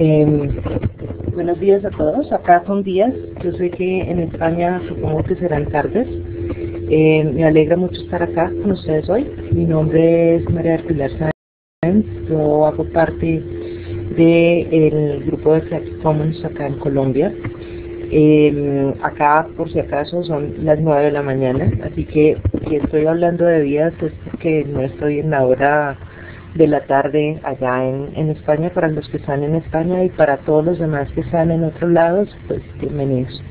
Eh, buenos días a todos. Acá son días. Yo sé que en España supongo que serán tardes. Eh, me alegra mucho estar acá con ustedes hoy. Mi nombre es María del Pilar Sáenz. Yo hago parte del grupo de Creative Commons acá en Colombia. Eh, acá, por si acaso, son las 9 de la mañana, así que si estoy hablando de días es porque no estoy en la hora de la tarde allá en, en España para los que están en España y para todos los demás que están en otros lados, pues bienvenidos.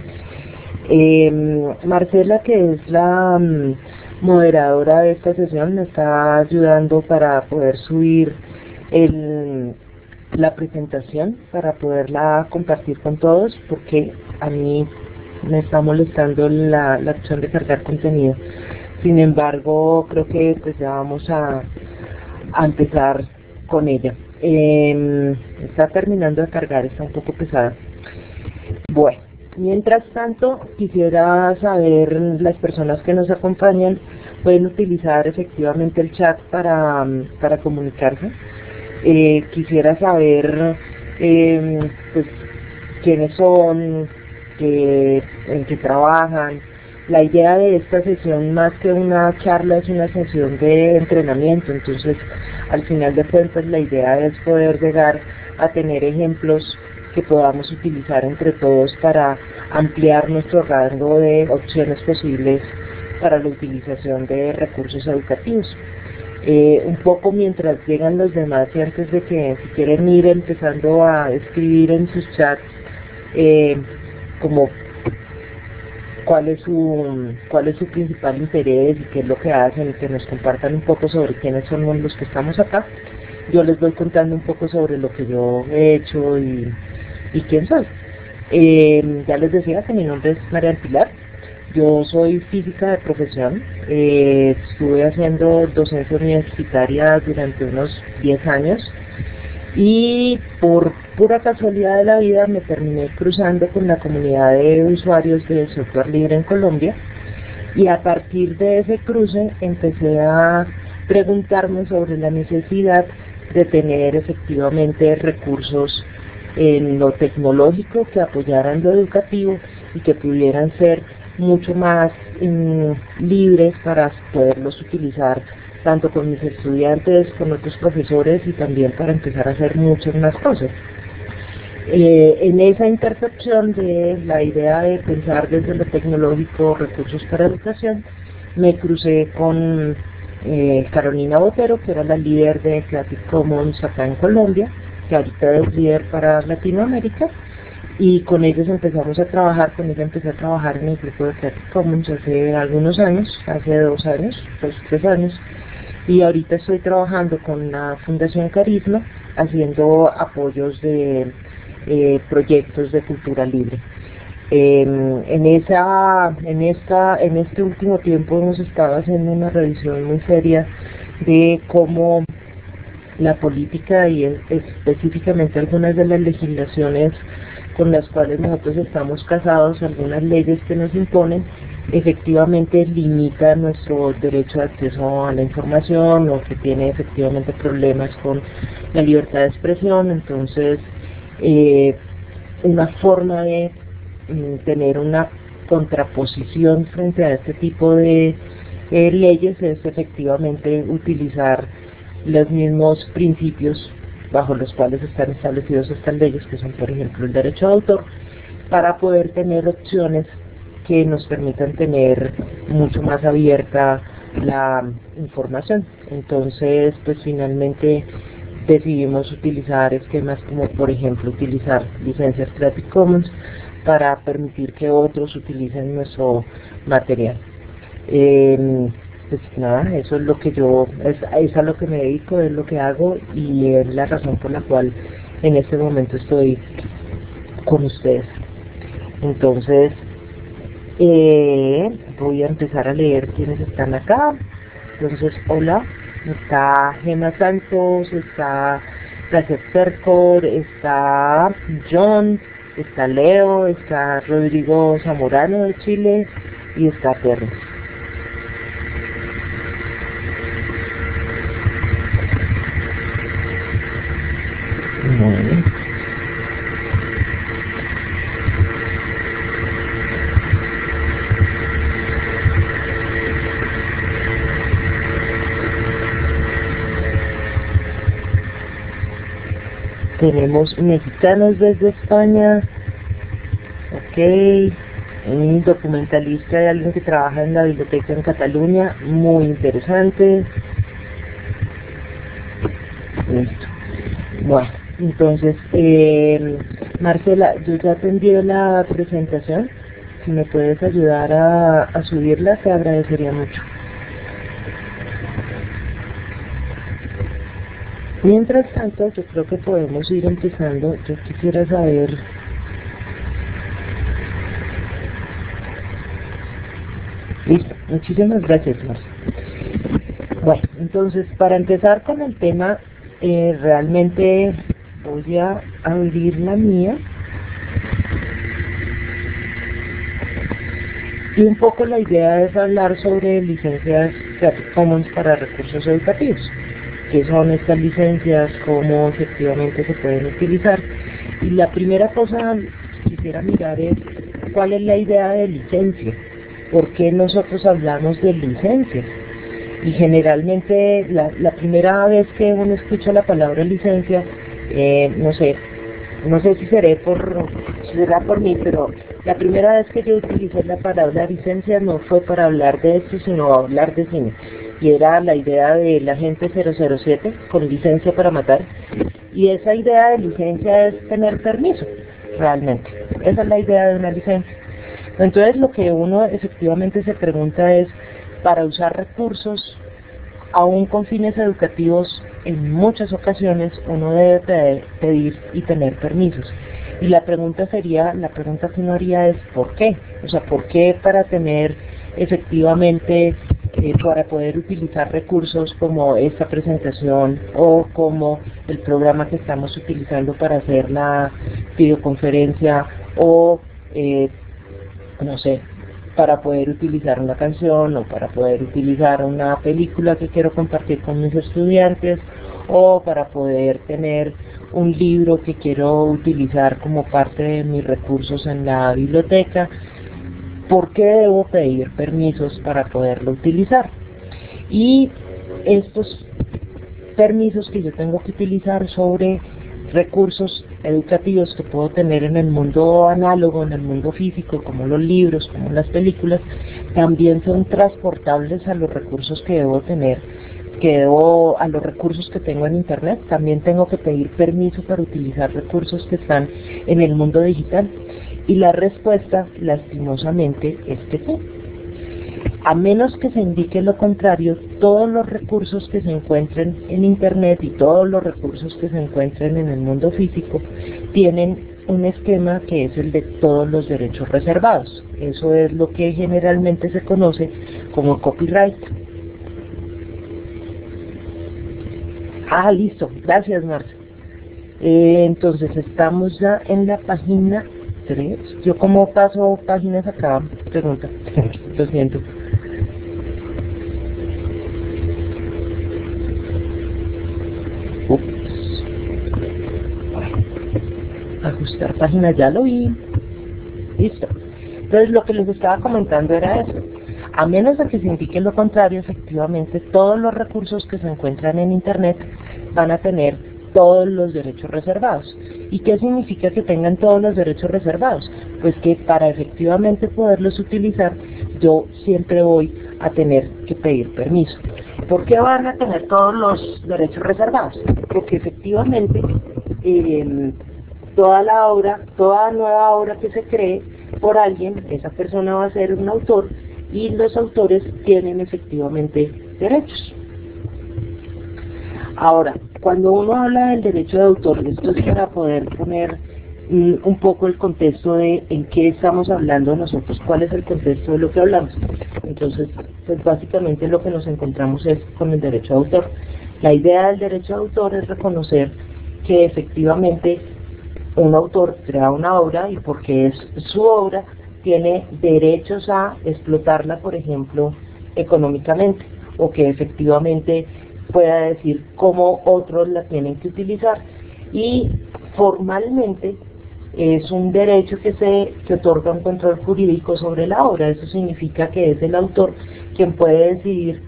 Eh, Marcela, que es la um, moderadora de esta sesión, me está ayudando para poder subir el, la presentación, para poderla compartir con todos, porque a mí me está molestando la, la opción de cargar contenido. Sin embargo, creo que pues ya vamos a, a empezar con ella. Eh, está terminando de cargar, está un poco pesada. Bueno, mientras tanto, quisiera saber, las personas que nos acompañan pueden utilizar efectivamente el chat para, para comunicarse. Eh, quisiera saber eh, pues, quiénes son, que, en qué trabajan. La idea de esta sesión, más que una charla, es una sesión de entrenamiento. Entonces, al final de cuentas, la idea es poder llegar a tener ejemplos que podamos utilizar entre todos para ampliar nuestro rango de opciones posibles para la utilización de recursos educativos. Eh, un poco mientras llegan los demás y antes de que si quieren ir empezando a escribir en sus chats eh, como cuál es su cuál es su principal interés y qué es lo que hacen y que nos compartan un poco sobre quiénes son los que estamos acá. Yo les voy contando un poco sobre lo que yo he hecho y, quién soy. Eh, ya les decía que mi nombre es María Pilar. Yo soy física de profesión. Eh, estuve haciendo docencia universitaria durante unos 10 años y por pura casualidad de la vida me terminé cruzando con la comunidad de usuarios de software libre en Colombia. Y a partir de ese cruce empecé a preguntarme sobre la necesidad de tener efectivamente recursos en lo tecnológico que apoyaran lo educativo y que pudieran ser mucho más mm, libres para poderlos utilizar tanto con mis estudiantes, con otros profesores y también para empezar a hacer muchas más cosas. Eh, en esa intercepción de la idea de pensar desde lo tecnológico recursos para educación, me crucé con eh, Carolina Botero, que era la líder de Creative Commons acá en Colombia, que ahorita es líder para Latinoamérica, y con ellos empezamos a trabajar, con ella empecé a trabajar en el grupo de Creative Commons hace algunos años, hace dos años, pues tres años, y ahorita estoy trabajando con la Fundación Carisma haciendo apoyos de eh, proyectos de cultura libre. Eh, en esa, en esta, en este último tiempo hemos estado haciendo una revisión muy seria de cómo la política y específicamente algunas de las legislaciones con las cuales nosotros estamos casados, algunas leyes que nos imponen, efectivamente limita nuestro derecho de acceso a la información o que tiene efectivamente problemas con la libertad de expresión, entonces eh, una forma de mm, tener una contraposición frente a este tipo de eh, leyes es efectivamente utilizar los mismos principios bajo los cuales están establecidos estas leyes, que son por ejemplo el derecho de autor, para poder tener opciones que nos permitan tener mucho más abierta la información. Entonces, pues finalmente decidimos utilizar esquemas como por ejemplo utilizar licencias Creative Commons para permitir que otros utilicen nuestro material. Eh, pues nada, eso es lo que yo, es, es, a lo que me dedico, es lo que hago y es la razón por la cual en este momento estoy con ustedes. Entonces, eh, voy a empezar a leer quiénes están acá. Entonces, hola, está Gemma Santos, está Gracias Cercor, está John, está Leo, está Rodrigo Zamorano de Chile y está Perro. Tenemos mexicanos desde España, ok, un documentalista de alguien que trabaja en la biblioteca en Cataluña, muy interesante. Listo. Bueno, entonces, eh, Marcela, yo ya te envié la presentación. Si me puedes ayudar a, a subirla, te agradecería mucho. Mientras tanto, yo creo que podemos ir empezando. Yo quisiera saber Listo, muchísimas gracias, Marcia. Bueno, entonces, para empezar con el tema, eh, realmente voy a abrir la mía. Y un poco la idea es hablar sobre licencias Commons para recursos educativos. ¿Qué son estas licencias? ¿Cómo efectivamente se pueden utilizar? Y la primera cosa que quisiera mirar es cuál es la idea de licencia ¿por qué nosotros hablamos de licencias? Y generalmente la, primera vez que uno escucha la palabra licencia, eh, no sé, no sé si seré por, será por mí, pero la primera vez que yo utilicé la palabra licencia no fue para hablar de esto, sino hablar de cine. Y era la idea de la gente 007 con licencia para matar. Y esa idea de licencia es tener permiso, realmente. Esa es la idea de una licencia. Entonces lo que uno efectivamente se pregunta es, para usar recursos, aún con fines educativos, en muchas ocasiones uno debe pedir y tener permisos. Y la pregunta sería, la pregunta que es ¿por qué? O sea, ¿por qué para tener efectivamente, eh, para poder utilizar recursos como esta presentación o como el programa que estamos utilizando para hacer la videoconferencia o eh, no sé, para poder utilizar una canción o para poder utilizar una película que quiero compartir con mis estudiantes o para poder tener un libro que quiero utilizar como parte de mis recursos en la biblioteca. ¿Por qué debo pedir permisos para poderlo utilizar? Y estos permisos que yo tengo que utilizar sobre recursos educativos que puedo tener en el mundo análogo, en el mundo físico, como los libros, como las películas, también son transportables a los recursos que debo tener, que debo, a los recursos que tengo en internet, también tengo que pedir permiso para utilizar recursos que están en el mundo digital. Y la respuesta, lastimosamente, es que sí. A menos que se indique lo contrario, todos los recursos que se encuentren en Internet y todos los recursos que se encuentren en el mundo físico tienen un esquema que es el de todos los derechos reservados. Eso es lo que generalmente se conoce como copyright. Ah, listo. Gracias, Marcia. Eh, entonces, estamos ya en la página 3. Yo como paso páginas acá, pregunta. Lo siento. ajustar página, ya lo vi. Listo. Entonces lo que les estaba comentando era eso. A menos de que se indique lo contrario, efectivamente todos los recursos que se encuentran en Internet van a tener todos los derechos reservados. ¿Y qué significa que tengan todos los derechos reservados? Pues que para efectivamente poderlos utilizar, yo siempre voy a tener que pedir permiso. ¿Por qué van a tener todos los derechos reservados? Porque efectivamente eh, toda la obra, toda nueva obra que se cree por alguien, esa persona va a ser un autor y los autores tienen efectivamente derechos. Ahora, cuando uno habla del derecho de autor, esto es para poder poner mm, un poco el contexto de en qué estamos hablando nosotros, cuál es el contexto de lo que hablamos. Entonces, pues básicamente lo que nos encontramos es con el derecho de autor. La idea del derecho de autor es reconocer que efectivamente un autor crea una obra y porque es su obra tiene derechos a explotarla, por ejemplo, económicamente, o que efectivamente pueda decir cómo otros la tienen que utilizar. Y formalmente es un derecho que se que otorga un control jurídico sobre la obra. Eso significa que es el autor quien puede decidir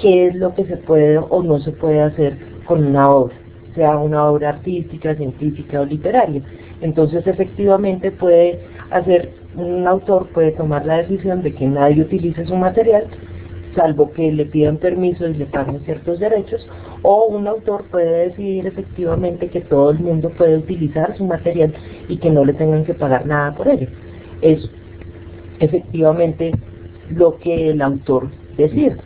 qué es lo que se puede o no se puede hacer con una obra. sea una obra artística, científica o literaria. Entonces efectivamente puede hacer, un autor puede tomar la decisión de que nadie utilice su material, salvo que le pidan permiso y le paguen ciertos derechos, o un autor puede decidir efectivamente que todo el mundo puede utilizar su material y que no le tengan que pagar nada por ello. Es efectivamente lo que el autor decide.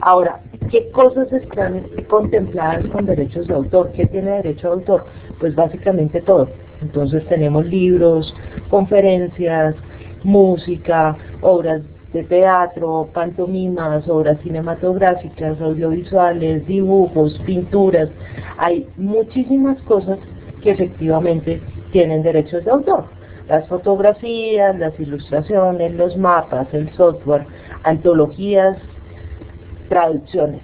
Ahora, ¿qué cosas están contempladas con derechos de autor? ¿Qué tiene derecho de autor? Pues básicamente todo. Entonces tenemos libros, conferencias, música, obras de teatro, pantomimas, obras cinematográficas, audiovisuales, dibujos, pinturas. Hay muchísimas cosas que efectivamente tienen derechos de autor. Las fotografías, las ilustraciones, los mapas, el software, antologías, traducciones.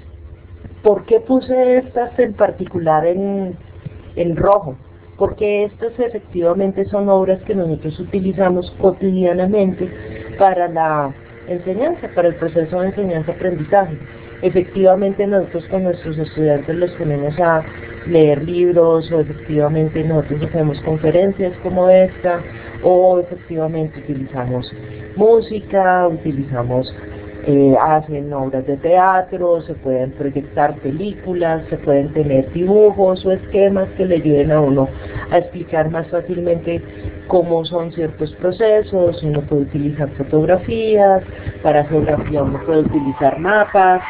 ¿Por qué puse estas en particular en, en rojo? Porque estas efectivamente son obras que nosotros utilizamos cotidianamente para la enseñanza, para el proceso de enseñanza-aprendizaje. Efectivamente nosotros con nuestros estudiantes los ponemos a leer libros o efectivamente nosotros hacemos conferencias como esta o efectivamente utilizamos música, utilizamos eh, hacen obras de teatro, se pueden proyectar películas, se pueden tener dibujos o esquemas que le ayuden a uno a explicar más fácilmente cómo son ciertos procesos, uno puede utilizar fotografías, para geografía uno puede utilizar mapas.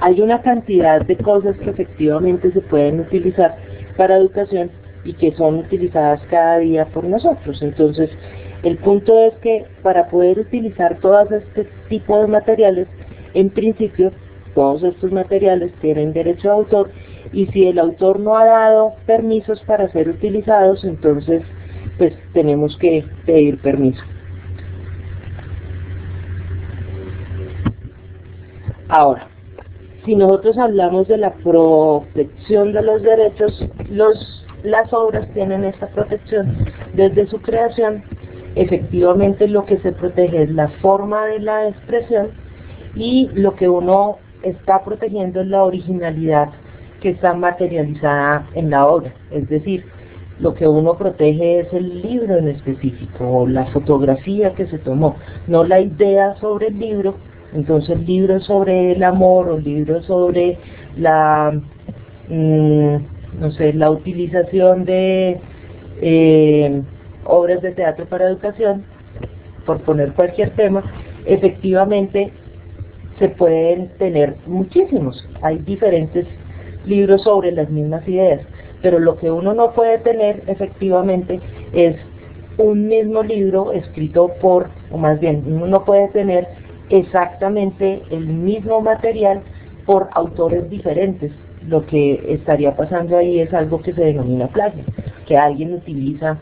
Hay una cantidad de cosas que efectivamente se pueden utilizar para educación y que son utilizadas cada día por nosotros. Entonces, el punto es que para poder utilizar todos este tipo de materiales, en principio, todos estos materiales tienen derecho de autor y si el autor no ha dado permisos para ser utilizados, entonces pues tenemos que pedir permiso. Ahora, si nosotros hablamos de la protección de los derechos, los, las obras tienen esta protección desde su creación. Efectivamente lo que se protege es la forma de la expresión y lo que uno está protegiendo es la originalidad que está materializada en la obra. Es decir, lo que uno protege es el libro en específico, o la fotografía que se tomó, no la idea sobre el libro. Entonces el libro sobre el amor, o el libro sobre la, mm, no sé, la utilización de eh, obras de teatro para educación, por poner cualquier tema, efectivamente se pueden tener muchísimos. Hay diferentes libros sobre las mismas ideas, pero lo que uno no puede tener efectivamente es un mismo libro escrito por, o más bien, uno no puede tener exactamente el mismo material por autores diferentes. Lo que estaría pasando ahí es algo que se denomina plagio, que alguien utiliza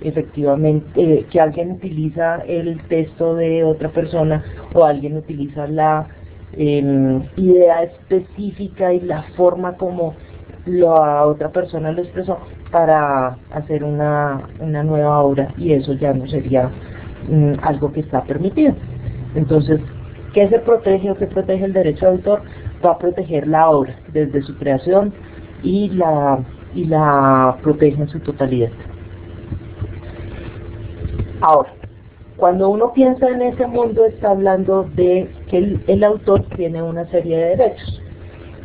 efectivamente, eh, que alguien utiliza el texto de otra persona o alguien utiliza la idea específica y la forma como la otra persona lo expresó para hacer una, una nueva obra y eso ya no sería mm, algo que está permitido. Entonces, ¿qué se protege o qué protege el derecho de autor? Va a proteger la obra desde su creación y la, y la protege en su totalidad. Ahora, cuando uno piensa en ese mundo está hablando de que el, autor tiene una serie de derechos.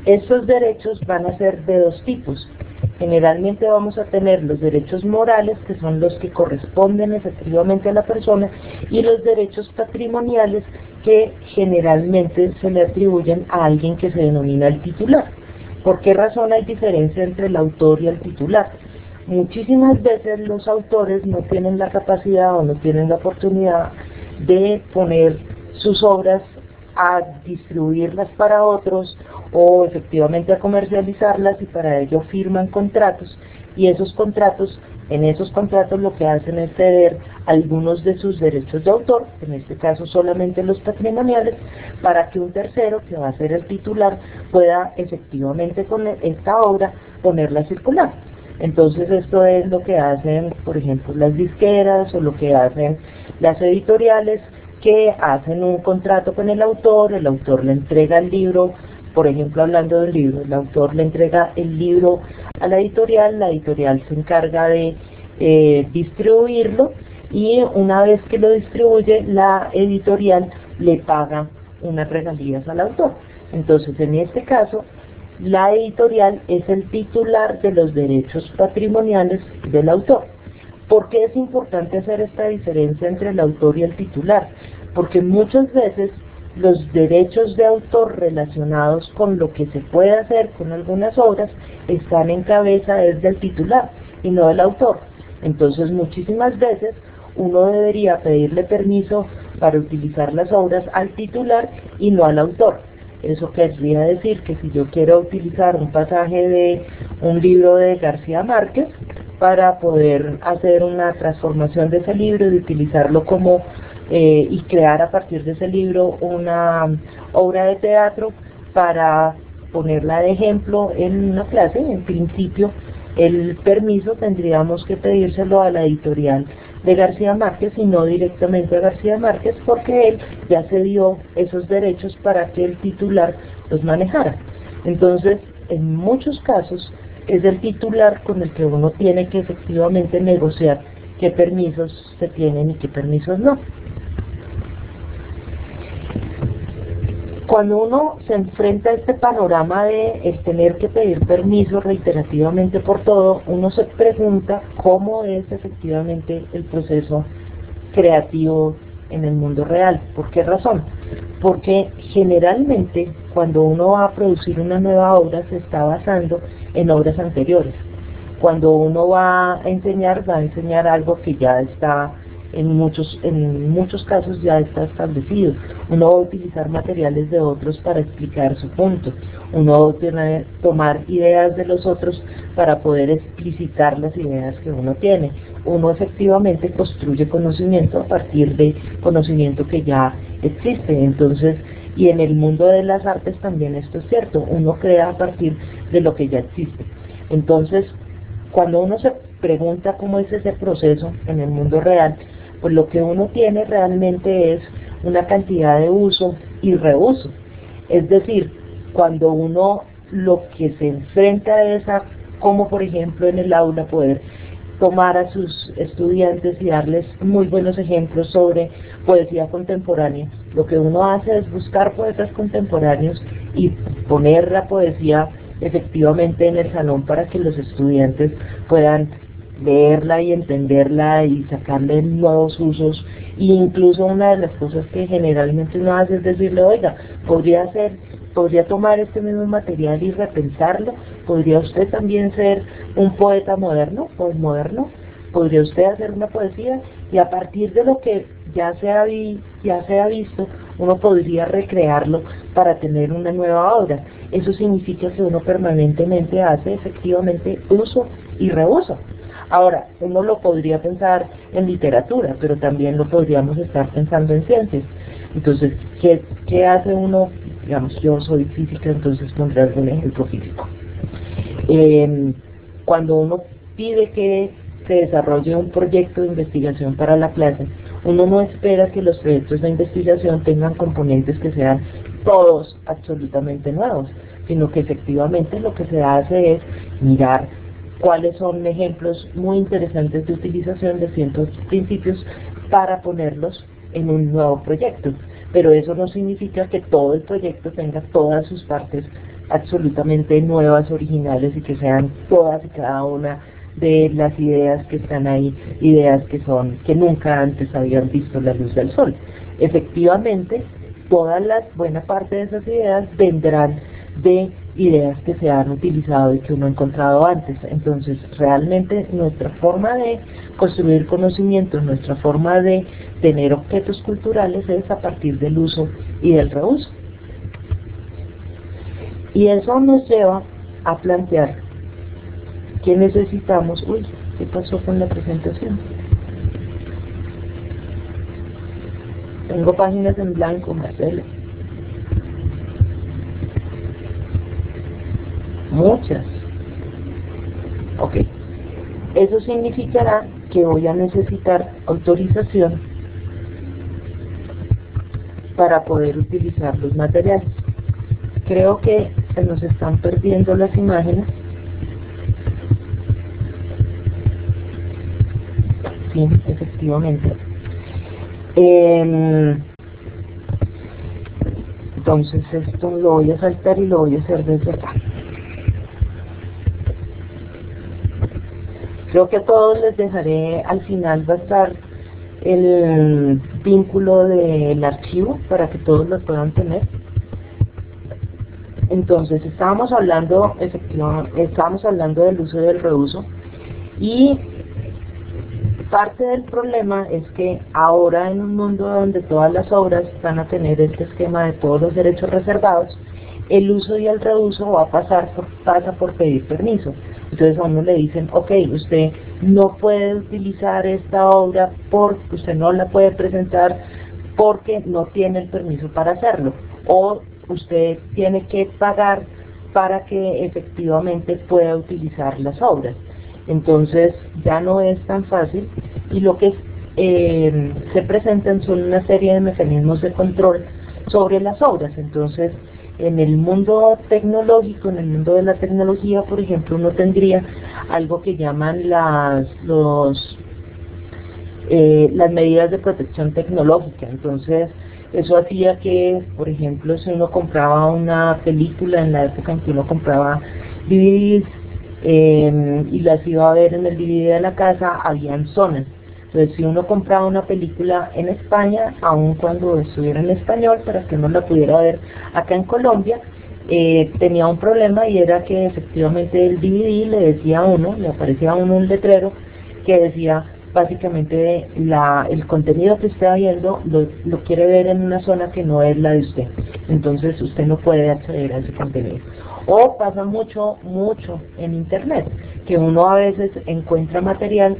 Estos derechos van a ser de dos tipos. Generalmente vamos a tener los derechos morales, que son los que corresponden efectivamente a la persona, y los derechos patrimoniales, que generalmente se le atribuyen a alguien que se denomina el titular. ¿Por qué razón hay diferencia entre el autor y el titular? Muchísimas veces los autores no tienen la capacidad o no tienen la oportunidad de poner sus obras a distribuirlas para otros o efectivamente a comercializarlas y para ello firman contratos y esos contratos, en esos contratos lo que hacen es ceder algunos de sus derechos de autor, en este caso solamente los patrimoniales, para que un tercero, que va a ser el titular, pueda efectivamente con esta obra ponerla a circular. Entonces esto es lo que hacen, por ejemplo, las disqueras o lo que hacen las editoriales que hacen un contrato con el autor, el autor le entrega el libro Por ejemplo, hablando del libro, el autor le entrega el libro a la editorial, la editorial se encarga de eh, distribuirlo y una vez que lo distribuye, la editorial le paga unas regalías al autor. Entonces, en este caso, la editorial es el titular de los derechos patrimoniales del autor. ¿Por qué es importante hacer esta diferencia entre el autor y el titular? Porque muchas veces los derechos de autor relacionados con lo que se puede hacer con algunas obras están en cabeza desde el titular y no del autor. Entonces muchísimas veces uno debería pedirle permiso para utilizar las obras al titular y no al autor. Eso querría decir que si yo quiero utilizar un pasaje de un libro de García Márquez para poder hacer una transformación de ese libro y utilizarlo como eh, y crear a partir de ese libro una obra de teatro para ponerla de ejemplo en una clase, en principio el permiso tendríamos que pedírselo a la editorial de García Márquez y no directamente a García Márquez porque él ya se dio esos derechos para que el titular los manejara. Entonces, en muchos casos es el titular con el que uno tiene que efectivamente negociar qué permisos se tienen y qué permisos no. Cuando uno se enfrenta a este panorama de tener que pedir permiso reiterativamente por todo, uno se pregunta cómo es efectivamente el proceso creativo en el mundo real. ¿Por qué razón? Porque generalmente cuando uno va a producir una nueva obra se está basando en obras anteriores. Cuando uno va a enseñar, va a enseñar algo que ya está en muchos, en muchos casos ya está establecido. Uno va a utilizar materiales de otros para explicar su punto. Uno va a tomar ideas de los otros para poder explicitar las ideas que uno tiene. Uno efectivamente construye conocimiento a partir de conocimiento que ya existe. Entonces, y en el mundo de las artes también esto es cierto. Uno crea a partir de lo que ya existe. Entonces, cuando uno se pregunta cómo es ese proceso en el mundo real, pues lo que uno tiene realmente es una cantidad de uso y reuso. Es decir, cuando uno lo que se enfrenta es a cómo, por ejemplo, en el aula poder tomar a sus estudiantes y darles muy buenos ejemplos sobre poesía contemporánea. Lo que uno hace es buscar poetas contemporáneos y poner la poesía efectivamente en el salón para que los estudiantes puedan leerla y entenderla y sacarle nuevos usos. E incluso una de las cosas que generalmente uno hace es decirle, oiga, podría hacer, podría tomar este mismo material y repensarlo, podría usted también ser un poeta moderno, moderno, podría usted hacer una poesía y a partir de lo que ya se ha, ya se ha visto, uno podría recrearlo para tener una nueva obra. Eso significa que uno permanentemente hace efectivamente uso y reuso. Ahora, uno lo podría pensar en literatura, pero también lo podríamos estar pensando en ciencias. Entonces, ¿qué, hace uno? Digamos, yo soy física, entonces pondré algún ejemplo físico. Em, cuando uno pide que se desarrolle un proyecto de investigación para la clase, uno no espera que los proyectos de investigación tengan componentes que sean todos absolutamente nuevos, sino que efectivamente lo que se hace es mirar cuáles son ejemplos muy interesantes de utilización de ciertos principios para ponerlos en un nuevo proyecto. Pero eso no significa que todo el proyecto tenga todas sus partes absolutamente nuevas, originales y que sean todas y cada una de las ideas que están ahí, ideas que son que nunca antes habían visto la luz del sol. Efectivamente, todas las buena parte de esas ideas vendrán de ideas que se han utilizado y que uno ha encontrado antes. Entonces, realmente nuestra forma de construir conocimiento, nuestra forma de tener objetos culturales es a partir del uso y del reuso. Y eso nos lleva a plantear que necesitamos... Uy, ¿qué pasó con la presentación? Tengo páginas en blanco, Marcelo. Muchas. Ok. Eso significará que voy a necesitar autorización para poder utilizar los materiales. creo que se nos están perdiendo las imágenes. Sí, efectivamente. Em, entonces esto lo voy a saltar y lo voy a hacer desde acá. Creo que a todos les dejaré, al final va a estar el vínculo del archivo para que todos lo puedan tener. Entonces, estábamos hablando, estábamos hablando del uso y del reuso y parte del problema es que ahora en un mundo donde todas las obras van a tener este esquema de todos los derechos reservados, el uso y el reuso va a pasar por, pasa por pedir permiso. Entonces a uno le dicen, ok, usted no puede utilizar esta obra porque usted no la puede presentar porque no tiene el permiso para hacerlo. O usted tiene que pagar para que efectivamente pueda utilizar las obras. Entonces ya no es tan fácil y lo que eh, se presentan son una serie de mecanismos de control sobre las obras. Entonces en el mundo tecnológico, en el mundo de la tecnología, por ejemplo, uno tendría algo que llaman las, los, eh, las medidas de protección tecnológica. Entonces, eso hacía que, por ejemplo, si uno compraba una película en la época en que uno compraba DVDs eh, y las iba a ver en el DVD de la casa, habían zonas entonces, si uno compraba una película en España, aun cuando estuviera en español, para que uno la pudiera ver acá en Colombia, eh, tenía un problema y era que efectivamente el DVD le decía a uno, le aparecía a uno un letrero que decía básicamente la, el contenido que está viendo lo, lo quiere ver en una zona que no es la de usted. Entonces usted no puede acceder a ese contenido. O pasa mucho, mucho en Internet, que uno a veces encuentra material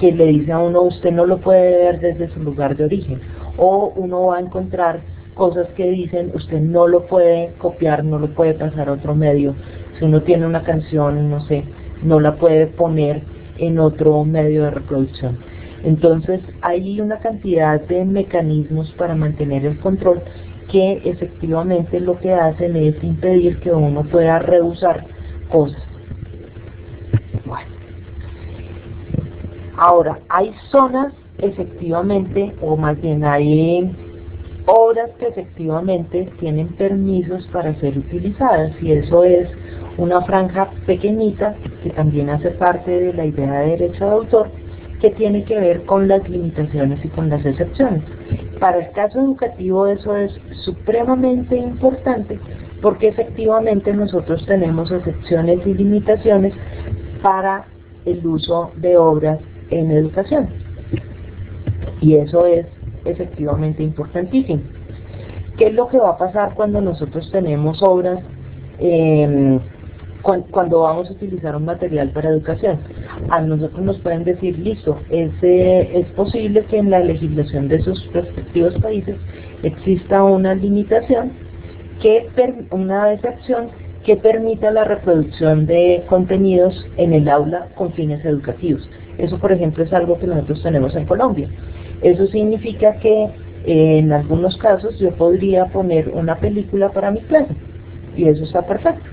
que le dice a uno usted no lo puede ver desde su lugar de origen o uno va a encontrar cosas que dicen usted no lo puede copiar, no lo puede pasar a otro medio. Si uno tiene una canción, no sé, no la puede poner en otro medio de reproducción. Entonces hay una cantidad de mecanismos para mantener el control que efectivamente lo que hacen es impedir que uno pueda rehusar cosas. Ahora, hay zonas efectivamente, o más bien hay obras que efectivamente tienen permisos para ser utilizadas y eso es una franja pequeñita que también hace parte de la idea de derecho de autor que tiene que ver con las limitaciones y con las excepciones. Para el caso educativo eso es supremamente importante porque efectivamente nosotros tenemos excepciones y limitaciones para el uso de obras en educación. Y eso es efectivamente importantísimo. ¿Qué es lo que va a pasar cuando nosotros tenemos obras, em, cuando vamos a utilizar un material para educación? A nosotros nos pueden decir, listo, es, es posible que en la legislación de sus respectivos países exista una limitación, que una excepción que permita la reproducción de contenidos en el aula con fines educativos. Eso, por ejemplo, es algo que nosotros tenemos en Colombia. Eso significa que eh, en algunos casos yo podría poner una película para mi clase y eso está perfecto.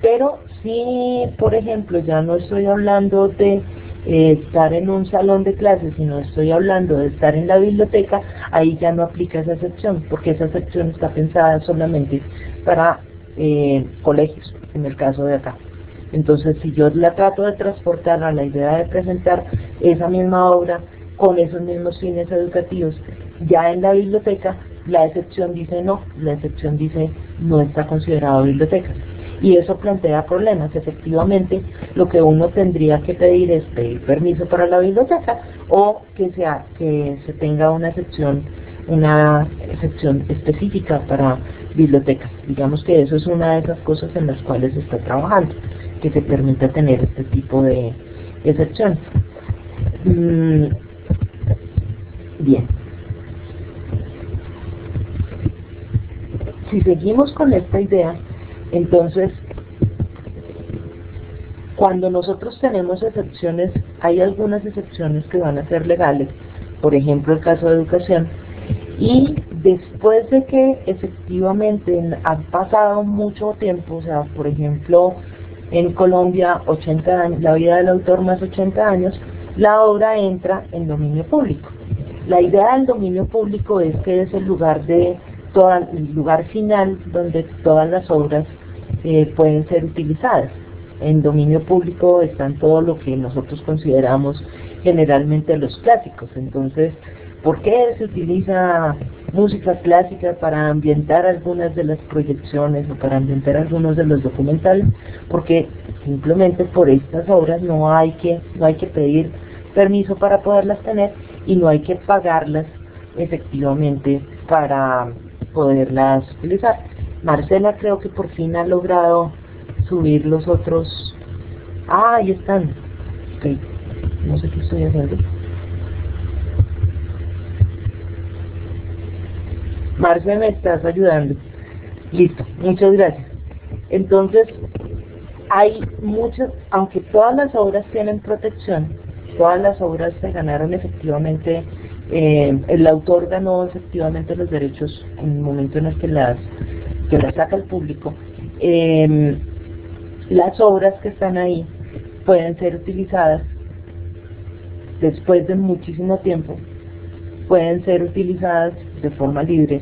Pero si, por ejemplo, ya no estoy hablando de eh, estar en un salón de clases, sino estoy hablando de estar en la biblioteca, ahí ya no aplica esa excepción, porque esa excepción está pensada solamente para eh, colegios, en el caso de acá. Entonces, si yo la trato de transportar a la idea de presentar esa misma obra con esos mismos fines educativos, ya en la biblioteca, la excepción dice no, la excepción dice no está considerado biblioteca. Y eso plantea problemas. Efectivamente, lo que uno tendría que pedir es pedir permiso para la biblioteca o que, sea, que se tenga una excepción, una excepción específica para bibliotecas. Digamos que eso es una de esas cosas en las cuales se está trabajando que se permita tener este tipo de excepciones. Mm, bien. Si seguimos con esta idea, entonces, cuando nosotros tenemos excepciones, hay algunas excepciones que van a ser legales, por ejemplo el caso de educación, y después de que efectivamente ha pasado mucho tiempo, o sea, por ejemplo, en Colombia 80 años, la vida del autor más 80 años, la obra entra en dominio público. La idea del dominio público es que es el lugar de toda, el lugar final donde todas las obras eh, pueden ser utilizadas. En dominio público están todo lo que nosotros consideramos generalmente los clásicos. Entonces, ¿por qué se utiliza música clásica para ambientar algunas de las proyecciones o para ambientar algunos de los documentales? Porque simplemente por estas obras no hay que, no hay que pedir permiso para poderlas tener y no hay que pagarlas efectivamente para poderlas utilizar. Marcela creo que por fin ha logrado subir los otros. Ah, ahí están. Okay. No sé qué estoy haciendo. Marce, me estás ayudando. Listo, muchas gracias. Entonces, hay muchas, aunque todas las obras tienen protección, todas las obras se ganaron efectivamente, eh, el autor ganó efectivamente los derechos en el momento en el que las, que las saca al público. Eh, las obras que están ahí pueden ser utilizadas después de muchísimo tiempo, pueden ser utilizadas de forma libre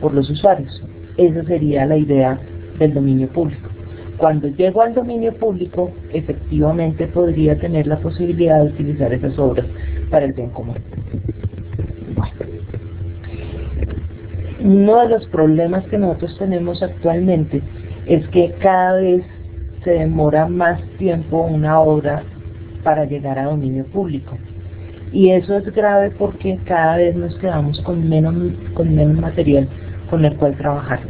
por los usuarios. Esa sería la idea del dominio público. Cuando llego al dominio público, efectivamente podría tener la posibilidad de utilizar esas obras para el bien común. Uno de los problemas que nosotros tenemos actualmente es que cada vez se demora más tiempo una obra para llegar a dominio público. Y eso es grave porque cada vez nos quedamos con menos, con menos material con el cual trabajar.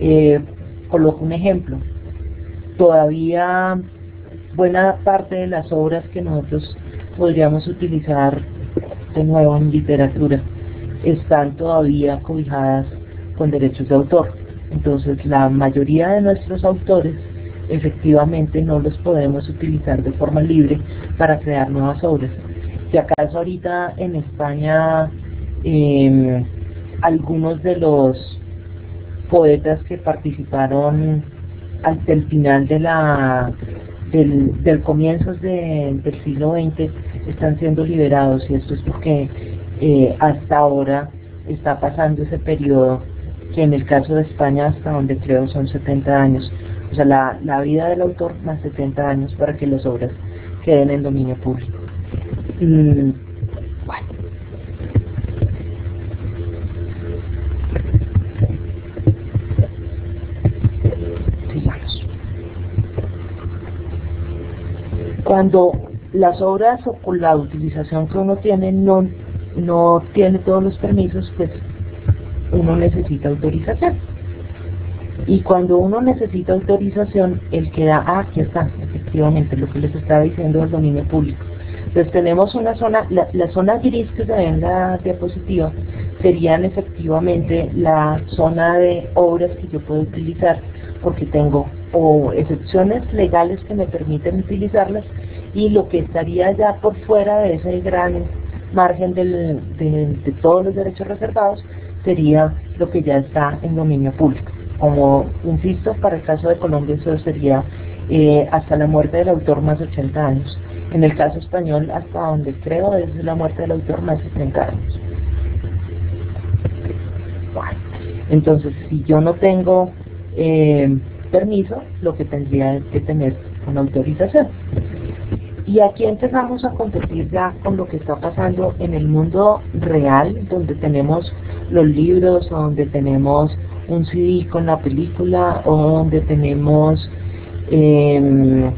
Eh, coloco un ejemplo. Todavía buena parte de las obras que nosotros podríamos utilizar de nuevo en literatura están todavía cobijadas con derechos de autor. Entonces la mayoría de nuestros autores efectivamente no los podemos utilizar de forma libre para crear nuevas obras. Si acaso ahorita en España eh, algunos de los poetas que participaron hasta el final del, del comienzo del siglo XX están siendo liberados y esto es porque eh, hasta ahora está pasando ese periodo que en el caso de España hasta donde creo son 70 años o sea, la vida del autor más 70 años para que las obras queden en dominio público. Bueno. Sigamos. Cuando las obras o la utilización que uno tiene no, no tiene todos los permisos, pues uno necesita autorización. Y cuando uno necesita autorización, el que da, ah, aquí está, efectivamente, lo que les estaba diciendo del dominio público. Entonces tenemos una zona, la, zona gris que se ve en la diapositiva serían efectivamente la zona de obras que yo puedo utilizar porque tengo o excepciones legales que me permiten utilizarlas y lo que estaría ya por fuera de ese gran margen de, todos los derechos reservados sería lo que ya está en dominio público como insisto, para el caso de Colombia eso sería eh, hasta la muerte del autor más de 80 años. En el caso español, hasta donde creo, es la muerte del autor más de 30 años. entonces, si yo no tengo eh, permiso, lo que tendría que tener una autorización. Y aquí empezamos a competir ya con lo que está pasando en el mundo real, donde tenemos los libros, donde tenemos un CD con la película o donde tenemos em,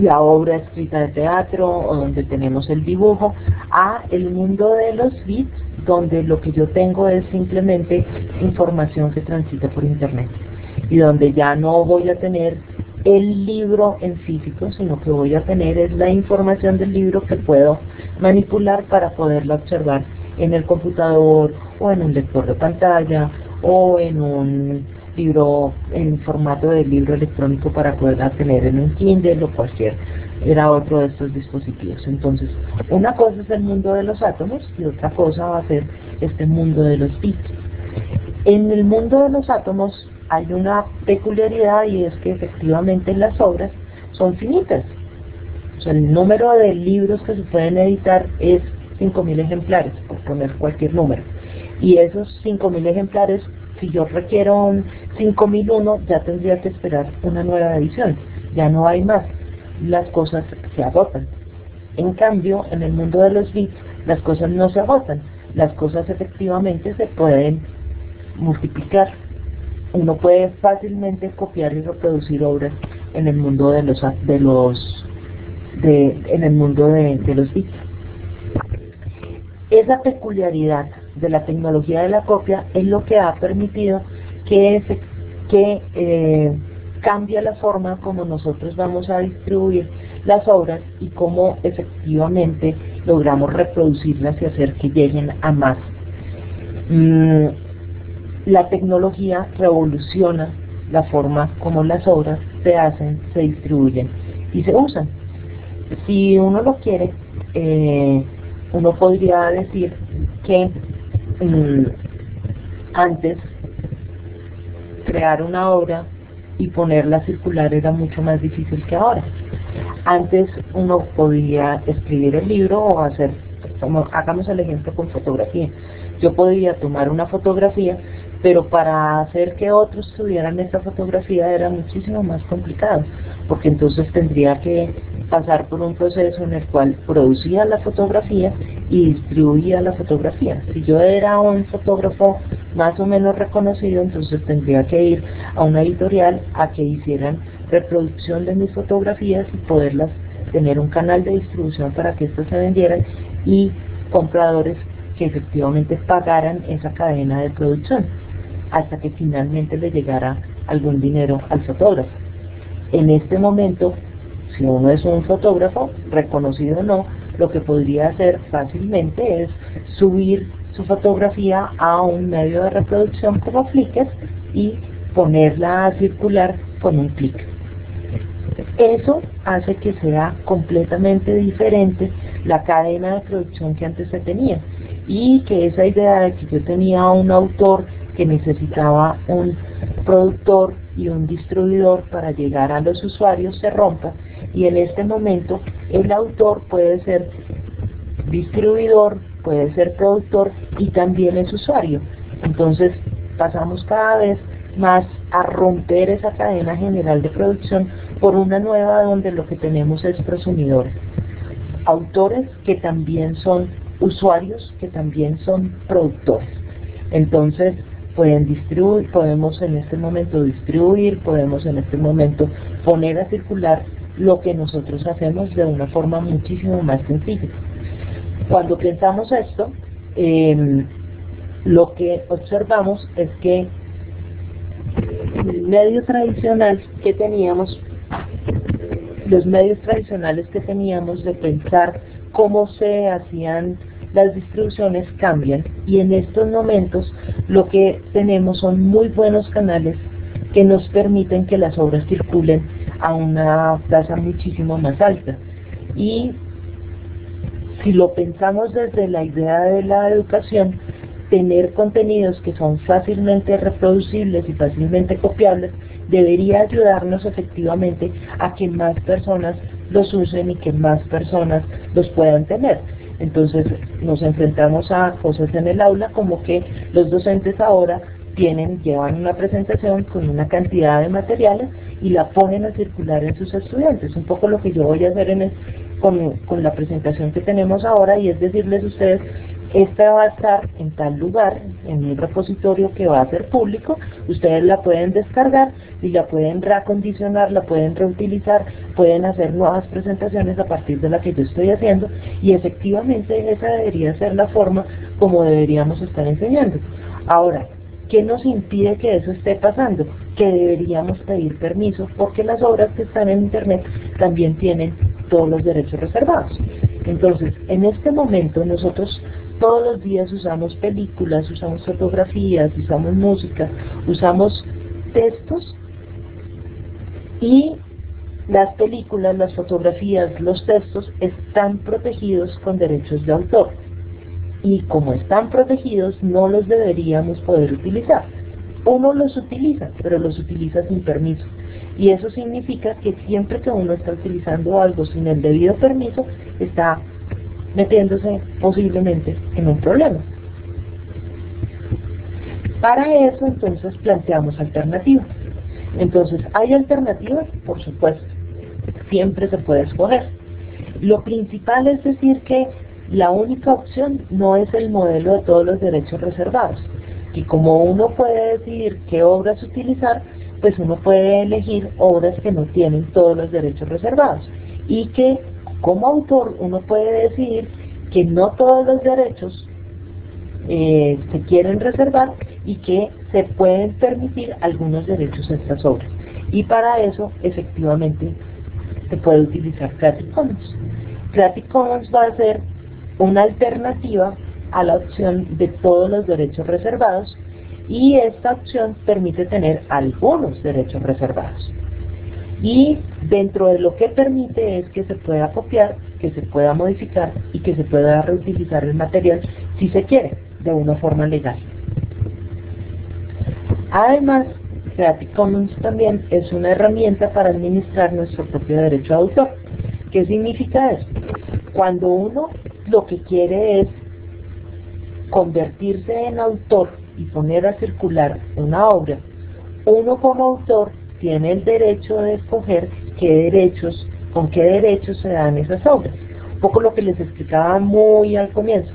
la obra escrita de teatro o donde tenemos el dibujo, a el mundo de los bits donde lo que yo tengo es simplemente información que transita por internet y donde ya no voy a tener el libro en físico, sino que voy a tener es la información del libro que puedo manipular para poderla observar en el computador o en un lector de pantalla o en un libro en formato de libro electrónico para poder tener en un Kindle o cualquier era otro de estos dispositivos. Entonces, una cosa es el mundo de los átomos y otra cosa va a ser este mundo de los bits. En el mundo de los átomos hay una peculiaridad y es que efectivamente las obras son finitas. El número de libros que se pueden editar es 5.000 ejemplares, por poner cualquier número. Y esos 5.000 ejemplares, si yo requiero un 5.001, ya tendría que esperar una nueva edición. Ya no hay más. Las cosas se agotan. En cambio, en el mundo de los bits, las cosas no se agotan. Las cosas efectivamente se pueden multiplicar. Uno puede fácilmente copiar y reproducir obras en el mundo de los de los de, en el mundo de, de los bits. Esa peculiaridad de la tecnología de la copia es lo que ha permitido que, que eh, cambie la forma como nosotros vamos a distribuir las obras y cómo efectivamente logramos reproducirlas y hacer que lleguen a más. Mm, la tecnología revoluciona la forma como las obras se hacen, se distribuyen y se usan. Si uno lo quiere, eh, uno podría decir que mm, antes crear una obra y ponerla circular era mucho más difícil que ahora. Antes uno podía escribir el libro o hacer, como hagamos el ejemplo con fotografía. Yo podía tomar una fotografía, pero para hacer que otros tuvieran esa fotografía era muchísimo más complicado, porque entonces tendría que pasar por un proceso en el cual producía la fotografía y distribuía la fotografía. Si yo era un fotógrafo más o menos reconocido, entonces tendría que ir a una editorial a que hicieran reproducción de mis fotografías y poderlas tener un canal de distribución para que estas se vendieran y compradores que efectivamente pagaran esa cadena de producción hasta que finalmente le llegara algún dinero al fotógrafo. En este momento si uno es un fotógrafo, reconocido o no, lo que podría hacer fácilmente es subir su fotografía a un medio de reproducción como Flickr y ponerla a circular con un clic. Eso hace que sea completamente diferente la cadena de producción que antes se tenía y que esa idea de que yo tenía un autor que necesitaba un productor y un distribuidor para llegar a los usuarios se rompa y en este momento el autor puede ser distribuidor, puede ser productor y también es usuario. Entonces pasamos cada vez más a romper esa cadena general de producción por una nueva donde lo que tenemos es prosumidores. Autores que también son usuarios, que también son productores. Entonces, pueden distribuir, podemos en este momento distribuir, podemos en este momento poner a circular lo que nosotros hacemos de una forma muchísimo más sencilla. Cuando pensamos esto, em, lo que observamos es que el medio tradicional que teníamos, los medios tradicionales que teníamos de pensar cómo se hacían las distribuciones cambian y en estos momentos lo que tenemos son muy buenos canales que nos permiten que las obras circulen a una tasa muchísimo más alta. Y si lo pensamos desde la idea de la educación, tener contenidos que son fácilmente reproducibles y fácilmente copiables debería ayudarnos efectivamente a que más personas los usen y que más personas los puedan tener. Entonces nos enfrentamos a cosas en el aula como que los docentes ahora tienen, llevan una presentación con una cantidad de materiales y la ponen a circular en sus estudiantes. Un poco lo que yo voy a hacer en con, con la presentación que tenemos ahora y es decirles a ustedes, esta va a estar en tal lugar, en un repositorio que va a ser público, ustedes la pueden descargar y la pueden reacondicionar, la pueden reutilizar, pueden hacer nuevas presentaciones a partir de la que yo estoy haciendo y efectivamente esa debería ser la forma como deberíamos estar enseñando. Ahora, ¿qué nos impide que eso esté pasando? Que deberíamos pedir permiso porque las obras que están en Internet también tienen todos los derechos reservados. Entonces, en este momento nosotros todos los días usamos películas, usamos fotografías, usamos música, usamos textos y las películas, las fotografías, los textos están protegidos con derechos de autor. Y como están protegidos, no los deberíamos poder utilizar. Uno los utiliza, pero los utiliza sin permiso. Y eso significa que siempre que uno está utilizando algo sin el debido permiso, está metiéndose posiblemente en un problema. Para eso entonces planteamos alternativas. Entonces, ¿hay alternativas? Por supuesto. Siempre se puede escoger. Lo principal es decir que la única opción no es el modelo de todos los derechos reservados. Y como uno puede decidir qué obras utilizar, pues uno puede elegir obras que no tienen todos los derechos reservados. Y que como autor uno puede decidir que no todos los derechos eh, se quieren reservar y que se pueden permitir algunos derechos a estas obras. Y para eso, efectivamente, se puede utilizar Creative Commons. Creative Commons va a ser una alternativa a la opción de todos los derechos reservados y esta opción permite tener algunos derechos reservados. Y dentro de lo que permite es que se pueda copiar, que se pueda modificar y que se pueda reutilizar el material si se quiere, de una forma legal. Además, Creative Commons también es una herramienta para administrar nuestro propio derecho de autor. ¿Qué significa eso? Cuando uno lo que quiere es convertirse en autor y poner a circular una obra, uno como autor tiene el derecho de escoger qué derechos, con qué derechos se dan esas obras. Un poco lo que les explicaba muy al comienzo.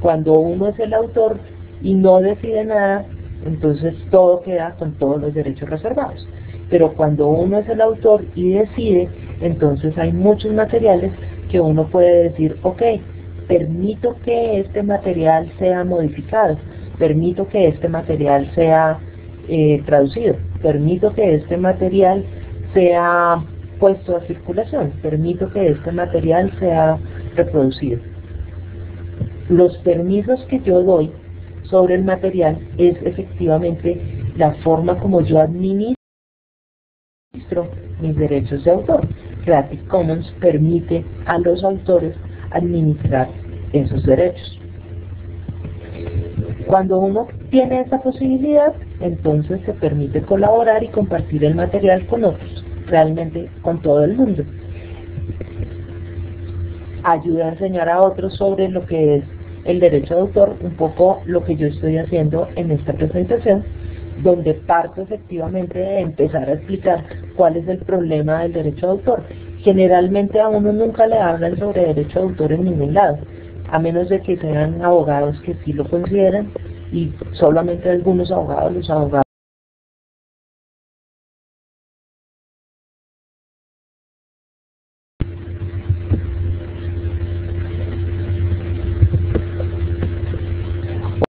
Cuando uno es el autor y no decide nada, entonces todo queda con todos los derechos reservados. Pero cuando uno es el autor y decide, entonces hay muchos materiales que uno puede decir, ok, permito que este material sea modificado, permito que este material sea eh, traducido, permito que este material sea puesto a circulación, permito que este material sea reproducido. Los permisos que yo doy sobre el material es efectivamente la forma como yo administro mis derechos de autor. Creative Commons permite a los autores administrar esos derechos. Cuando uno tiene esa posibilidad, entonces se permite colaborar y compartir el material con otros, realmente con todo el mundo. Ayuda a enseñar a otros sobre lo que es el derecho de autor, un poco lo que yo estoy haciendo en esta presentación, donde parto efectivamente de empezar a explicar cuál es el problema del derecho de autor. Generalmente a uno nunca le hablan sobre derecho de autor en ningún lado, a menos de que sean abogados que sí lo consideran y solamente algunos abogados, los abogados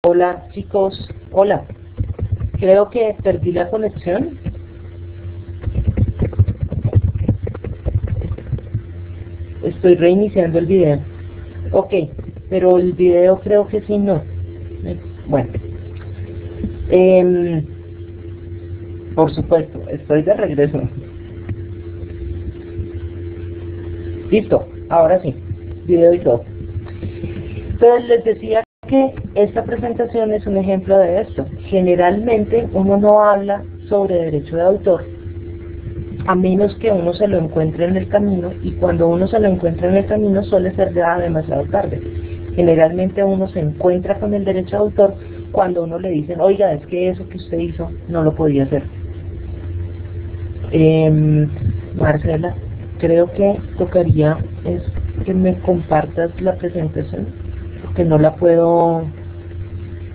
Hola chicos, hola. Creo que perdí la conexión. Estoy reiniciando el video. Ok, pero el video creo que sí no. Bueno. Em, por supuesto, estoy de regreso. Listo, ahora sí, video y todo. Entonces les decía que esta presentación es un ejemplo de esto. Generalmente uno no habla sobre derecho de autor a menos que uno se lo encuentre en el camino y cuando uno se lo encuentra en el camino suele ser ya demasiado tarde. Generalmente uno se encuentra con el derecho de autor cuando uno le dicen, oiga, es que eso que usted hizo no lo podía hacer. Em, Marcela, creo que tocaría es que me compartas la presentación, porque no la puedo,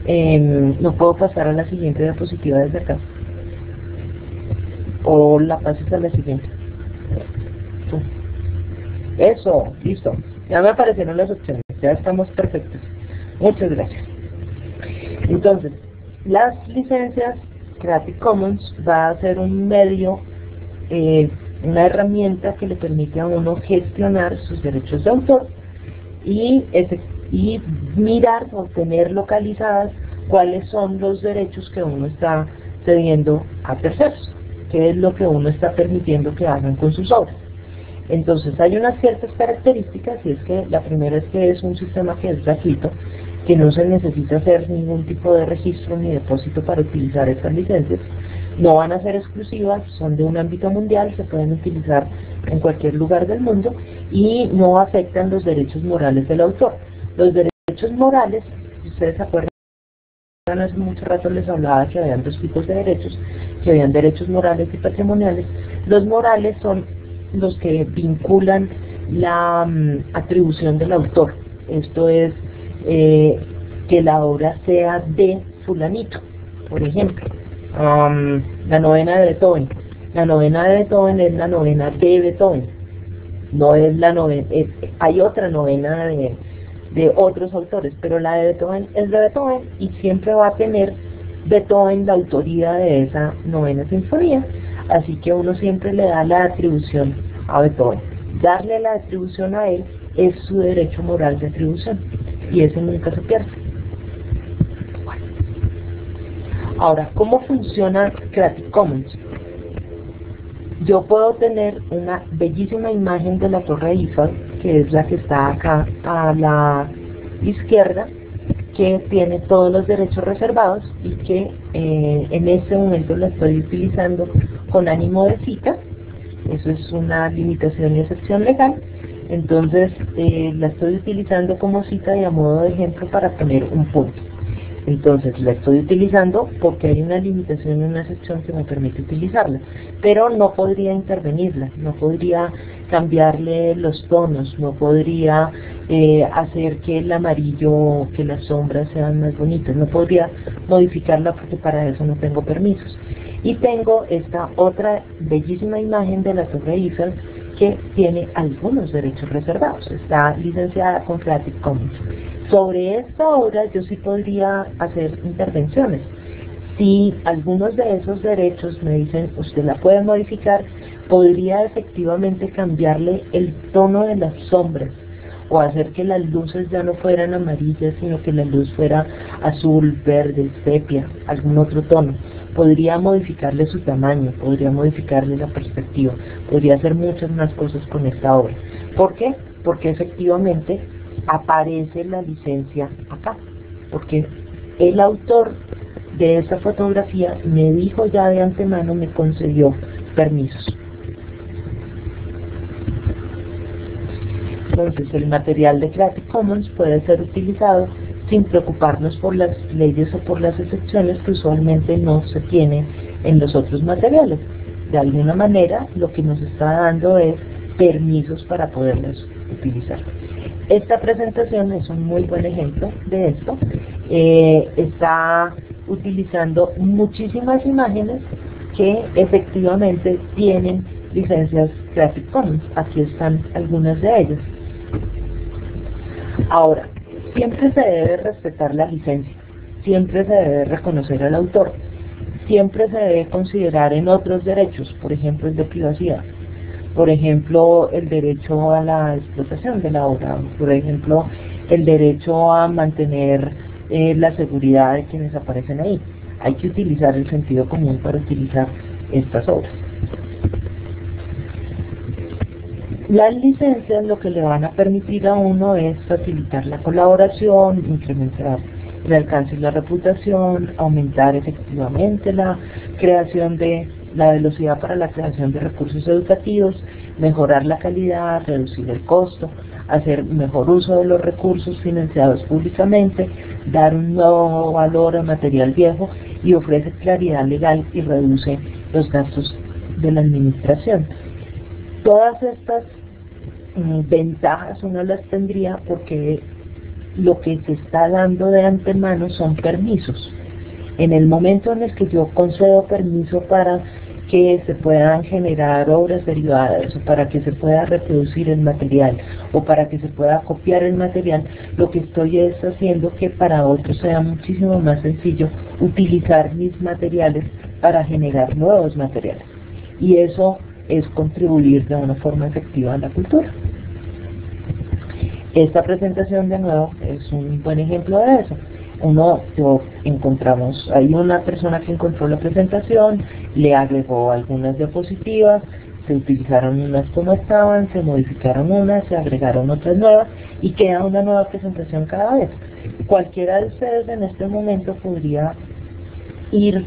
em, no puedo pasar a la siguiente diapositiva desde acá. O la pases a la siguiente. Eso, listo. Ya me aparecieron las opciones, ya estamos perfectos. Muchas gracias. Entonces, las licencias Creative Commons va a ser un medio, eh, una herramienta que le permite a uno gestionar sus derechos de autor y, y mirar o tener localizadas cuáles son los derechos que uno está cediendo a terceros, qué es lo que uno está permitiendo que hagan con sus obras. Entonces hay unas ciertas características y es que la primera es que es un sistema que es gratuito, que no se necesita hacer ningún tipo de registro ni depósito para utilizar estas licencias. No van a ser exclusivas, son de un ámbito mundial, se pueden utilizar en cualquier lugar del mundo y no afectan los derechos morales del autor. Los derechos morales, si ustedes se acuerdan, hace mucho rato les hablaba que habían dos tipos de derechos, que habían derechos morales y patrimoniales. Los morales son los que vinculan la mm, atribución del autor. Esto es eh, que la obra sea de fulanito, por ejemplo. la novena de Beethoven. La novena de Beethoven es la novena de Beethoven. No es la novena, hay otra novena de, de otros autores, pero la de Beethoven es de Beethoven y siempre va a tener Beethoven la autoría de esa novena sinfonía, así que uno siempre le da la atribución a Beethoven. Darle la atribución a él es su derecho moral de atribución y ese nunca se pierde. Ahora, ¿cómo funciona Creative Commons? Yo puedo tener una bellísima imagen de la Torre Eiffel, que es la que está acá a la izquierda, que tiene todos los derechos reservados y que eh, en este momento la estoy utilizando con ánimo de cita eso es una limitación y excepción legal. Entonces eh, la estoy utilizando como cita y a modo de ejemplo para poner un punto. Entonces la estoy utilizando porque hay una limitación y una excepción que me permite utilizarla, pero no podría intervenirla, no podría cambiarle los tonos, no podría eh, hacer que el amarillo, que las sombras sean más bonitas, no podría modificarla porque para eso no tengo permisos. Y tengo esta otra bellísima imagen de la Torre Eiffel que tiene algunos derechos reservados. Está licenciada con Creative Commons. Sobre esta obra yo sí podría hacer intervenciones. Si algunos de esos derechos me dicen, usted la puede modificar, podría efectivamente cambiarle el tono de las sombras o hacer que las luces ya no fueran amarillas, sino que la luz fuera azul, verde, sepia, algún otro tono podría modificarle su tamaño, podría modificarle la perspectiva, podría hacer muchas más cosas con esta obra. ¿Por qué? Porque efectivamente aparece la licencia acá, porque el autor de esta fotografía me dijo ya de antemano, me concedió permisos. Entonces el material de Creative Commons puede ser utilizado sin preocuparnos por las leyes o por las excepciones que usualmente no se tienen en los otros materiales. De alguna manera lo que nos está dando es permisos para poderlos utilizar. Esta presentación es un muy buen ejemplo de esto. Eh, está utilizando muchísimas imágenes que efectivamente tienen licencias Creative Commons. Aquí están algunas de ellas. Ahora, Siempre se debe respetar la licencia, siempre se debe reconocer al autor, siempre se debe considerar en otros derechos, por ejemplo el de privacidad, por ejemplo el derecho a la explotación de la obra, por ejemplo el derecho a mantener eh, la seguridad de quienes aparecen ahí. Hay que utilizar el sentido común para utilizar estas obras. Las licencias lo que le van a permitir a uno es facilitar la colaboración, incrementar el alcance y la reputación, aumentar efectivamente la creación de la velocidad para la creación de recursos educativos, mejorar la calidad, reducir el costo, hacer mejor uso de los recursos financiados públicamente, dar un nuevo valor al material viejo y ofrece claridad legal y reduce los gastos de la administración. Todas estas mm, ventajas uno las tendría porque lo que se está dando de antemano son permisos. En el momento en el que yo concedo permiso para que se puedan generar obras derivadas o para que se pueda reproducir el material o para que se pueda copiar el material, lo que estoy es haciendo que para otros sea muchísimo más sencillo utilizar mis materiales para generar nuevos materiales. Y eso es contribuir de una forma efectiva a la cultura. Esta presentación de nuevo es un buen ejemplo de eso. Uno, yo encontramos, hay una persona que encontró la presentación, le agregó algunas diapositivas, se utilizaron unas como estaban, se modificaron unas, se agregaron otras nuevas y queda una nueva presentación cada vez. Cualquiera de ustedes en este momento podría ir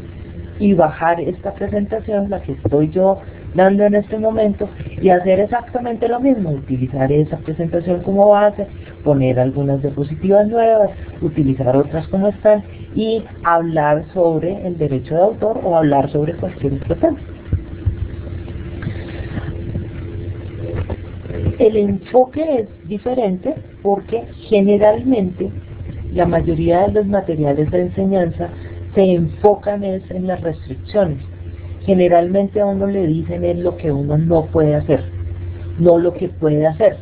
y bajar esta presentación, la que estoy yo dando en este momento, y hacer exactamente lo mismo, utilizar esa presentación como base, poner algunas diapositivas nuevas, utilizar otras como están, y hablar sobre el derecho de autor o hablar sobre cualquier otro tema. El enfoque es diferente porque generalmente la mayoría de los materiales de enseñanza se enfocan en las restricciones. Generalmente a uno le dicen es lo que uno no puede hacer, no lo que puede hacer.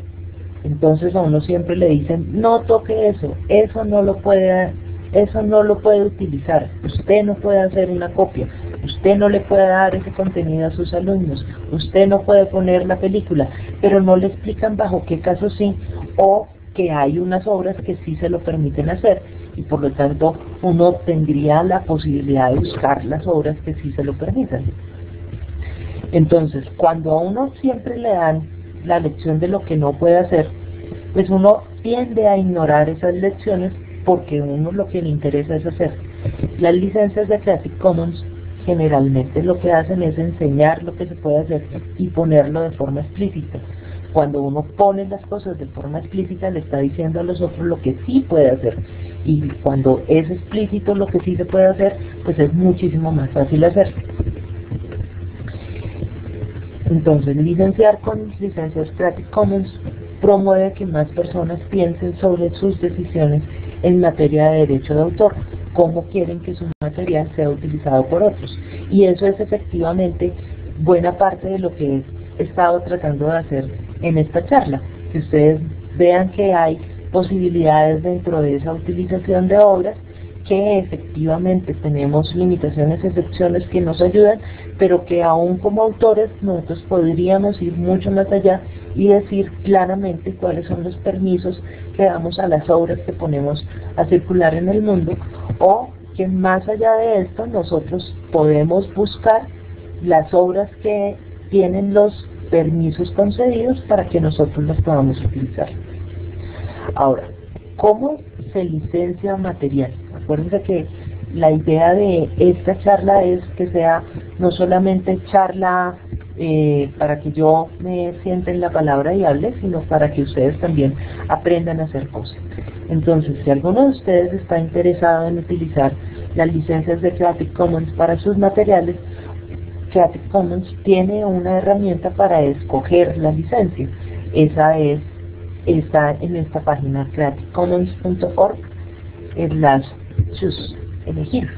Entonces a uno siempre le dicen, no toque eso, eso no lo puede, eso no lo puede utilizar, usted no puede hacer una copia, usted no le puede dar ese contenido a sus alumnos, usted no puede poner la película, pero no le explican bajo qué caso sí, o que hay unas obras que sí se lo permiten hacer y por lo tanto uno tendría la posibilidad de buscar las obras que sí se lo permitan. Entonces, cuando a uno siempre le dan la lección de lo que no puede hacer, pues uno tiende a ignorar esas lecciones porque uno lo que le interesa es hacer. Las licencias de Creative Commons generalmente lo que hacen es enseñar lo que se puede hacer y ponerlo de forma explícita. Cuando uno pone las cosas de forma explícita, le está diciendo a los otros lo que sí puede hacer. Y cuando es explícito lo que sí se puede hacer, pues es muchísimo más fácil hacer. Entonces, licenciar con licencias Creative Commons promueve que más personas piensen sobre sus decisiones en materia de derecho de autor, cómo quieren que su material sea utilizado por otros. Y eso es efectivamente buena parte de lo que he estado tratando de hacer en esta charla, que ustedes vean que hay posibilidades dentro de esa utilización de obras, que efectivamente tenemos limitaciones, excepciones que nos ayudan, pero que aún como autores nosotros podríamos ir mucho más allá y decir claramente cuáles son los permisos que damos a las obras que ponemos a circular en el mundo, o que más allá de esto nosotros podemos buscar las obras que tienen los permisos concedidos para que nosotros los podamos utilizar. Ahora, ¿cómo se licencia material? Acuérdense que la idea de esta charla es que sea no solamente charla eh, para que yo me siente en la palabra y hable, sino para que ustedes también aprendan a hacer cosas. Entonces, si alguno de ustedes está interesado en utilizar las licencias de Creative Commons para sus materiales, Creative Commons tiene una herramienta para escoger la licencia. Esa es, está en esta página creativecommons.org, las choose, elegir.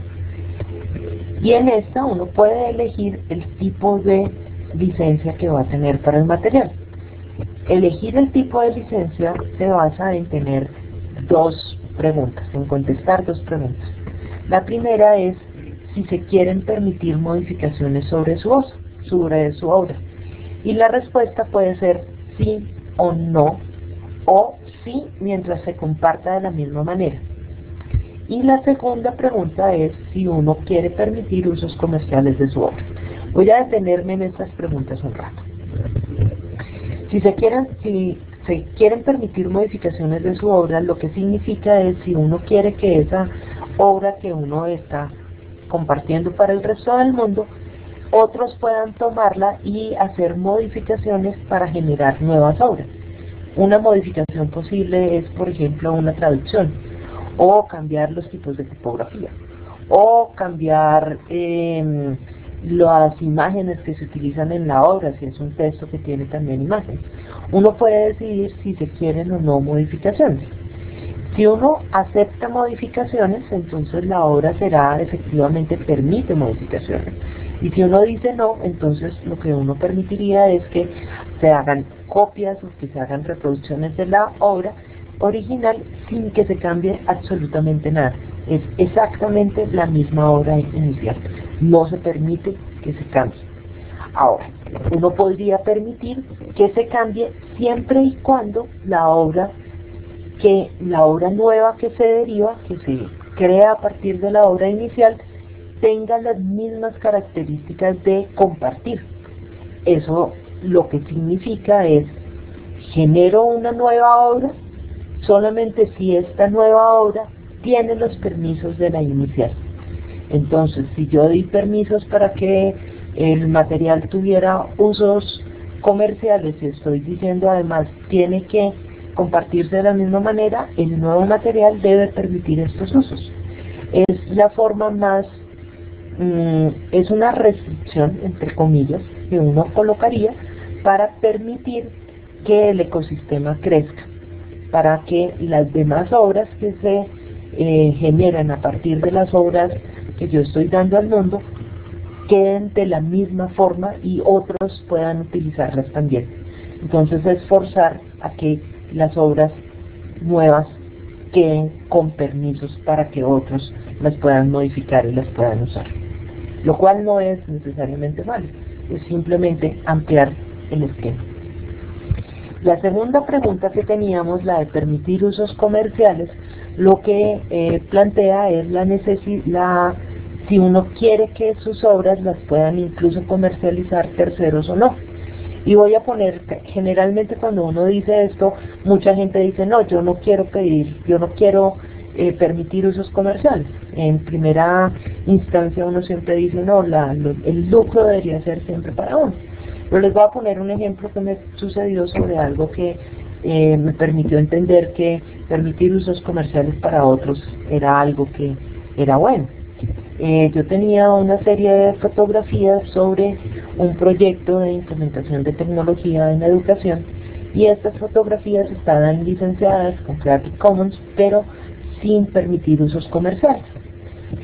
Y en esta uno puede elegir el tipo de licencia que va a tener para el material. Elegir el tipo de licencia se basa en tener dos preguntas, en contestar dos preguntas. La primera es si se quieren permitir modificaciones sobre su, voz, sobre su obra. Y la respuesta puede ser sí o no, o sí mientras se comparta de la misma manera. Y la segunda pregunta es si uno quiere permitir usos comerciales de su obra. Voy a detenerme en estas preguntas un rato. Si se quieren, si se quieren permitir modificaciones de su obra, lo que significa es si uno quiere que esa obra que uno está compartiendo para el resto del mundo, otros puedan tomarla y hacer modificaciones para generar nuevas obras. Una modificación posible es, por ejemplo, una traducción, o cambiar los tipos de tipografía, o cambiar em, las imágenes que se utilizan en la obra, si es un texto que tiene también imágenes. Uno puede decidir si se quieren o no modificaciones. Si uno acepta modificaciones, entonces la obra será efectivamente permite modificaciones. Y si uno dice no, entonces lo que uno permitiría es que se hagan copias o que se hagan reproducciones de la obra original sin que se cambie absolutamente nada. Es exactamente la misma obra inicial. No se permite que se cambie. Ahora, uno podría permitir que se cambie siempre y cuando la obra que la obra nueva que se deriva, que se crea a partir de la obra inicial, tenga las mismas características de compartir. Eso lo que significa es genero una nueva obra solamente si esta nueva obra tiene los permisos de la inicial. Entonces, si yo di permisos para que el material tuviera usos comerciales y estoy diciendo además tiene que compartirse de la misma manera, el nuevo material debe permitir estos usos. Es la forma más, mm, es una restricción, entre comillas, que uno colocaría para permitir que el ecosistema crezca, para que las demás obras que se eh, generan a partir de las obras que yo estoy dando al mundo queden de la misma forma y otros puedan utilizarlas también. Entonces es forzar a que las obras nuevas queden con permisos para que otros las puedan modificar y las puedan usar. Lo cual no es necesariamente malo, es simplemente ampliar el esquema. La segunda pregunta que teníamos, la de permitir usos comerciales, lo que eh, plantea es la necesidad, si uno quiere que sus obras las puedan incluso comercializar terceros o no. Y voy a poner, generalmente cuando uno dice esto, mucha gente dice, no, yo no quiero pedir, yo no quiero eh, permitir usos comerciales. En primera instancia uno siempre dice, no, la, el lucro debería ser siempre para uno. Pero les voy a poner un ejemplo que me sucedió sobre algo que eh, me permitió entender que permitir usos comerciales para otros era algo que era bueno. Eh, yo tenía una serie de fotografías sobre un proyecto de implementación de tecnología en educación y estas fotografías estaban licenciadas con Creative Commons pero sin permitir usos comerciales.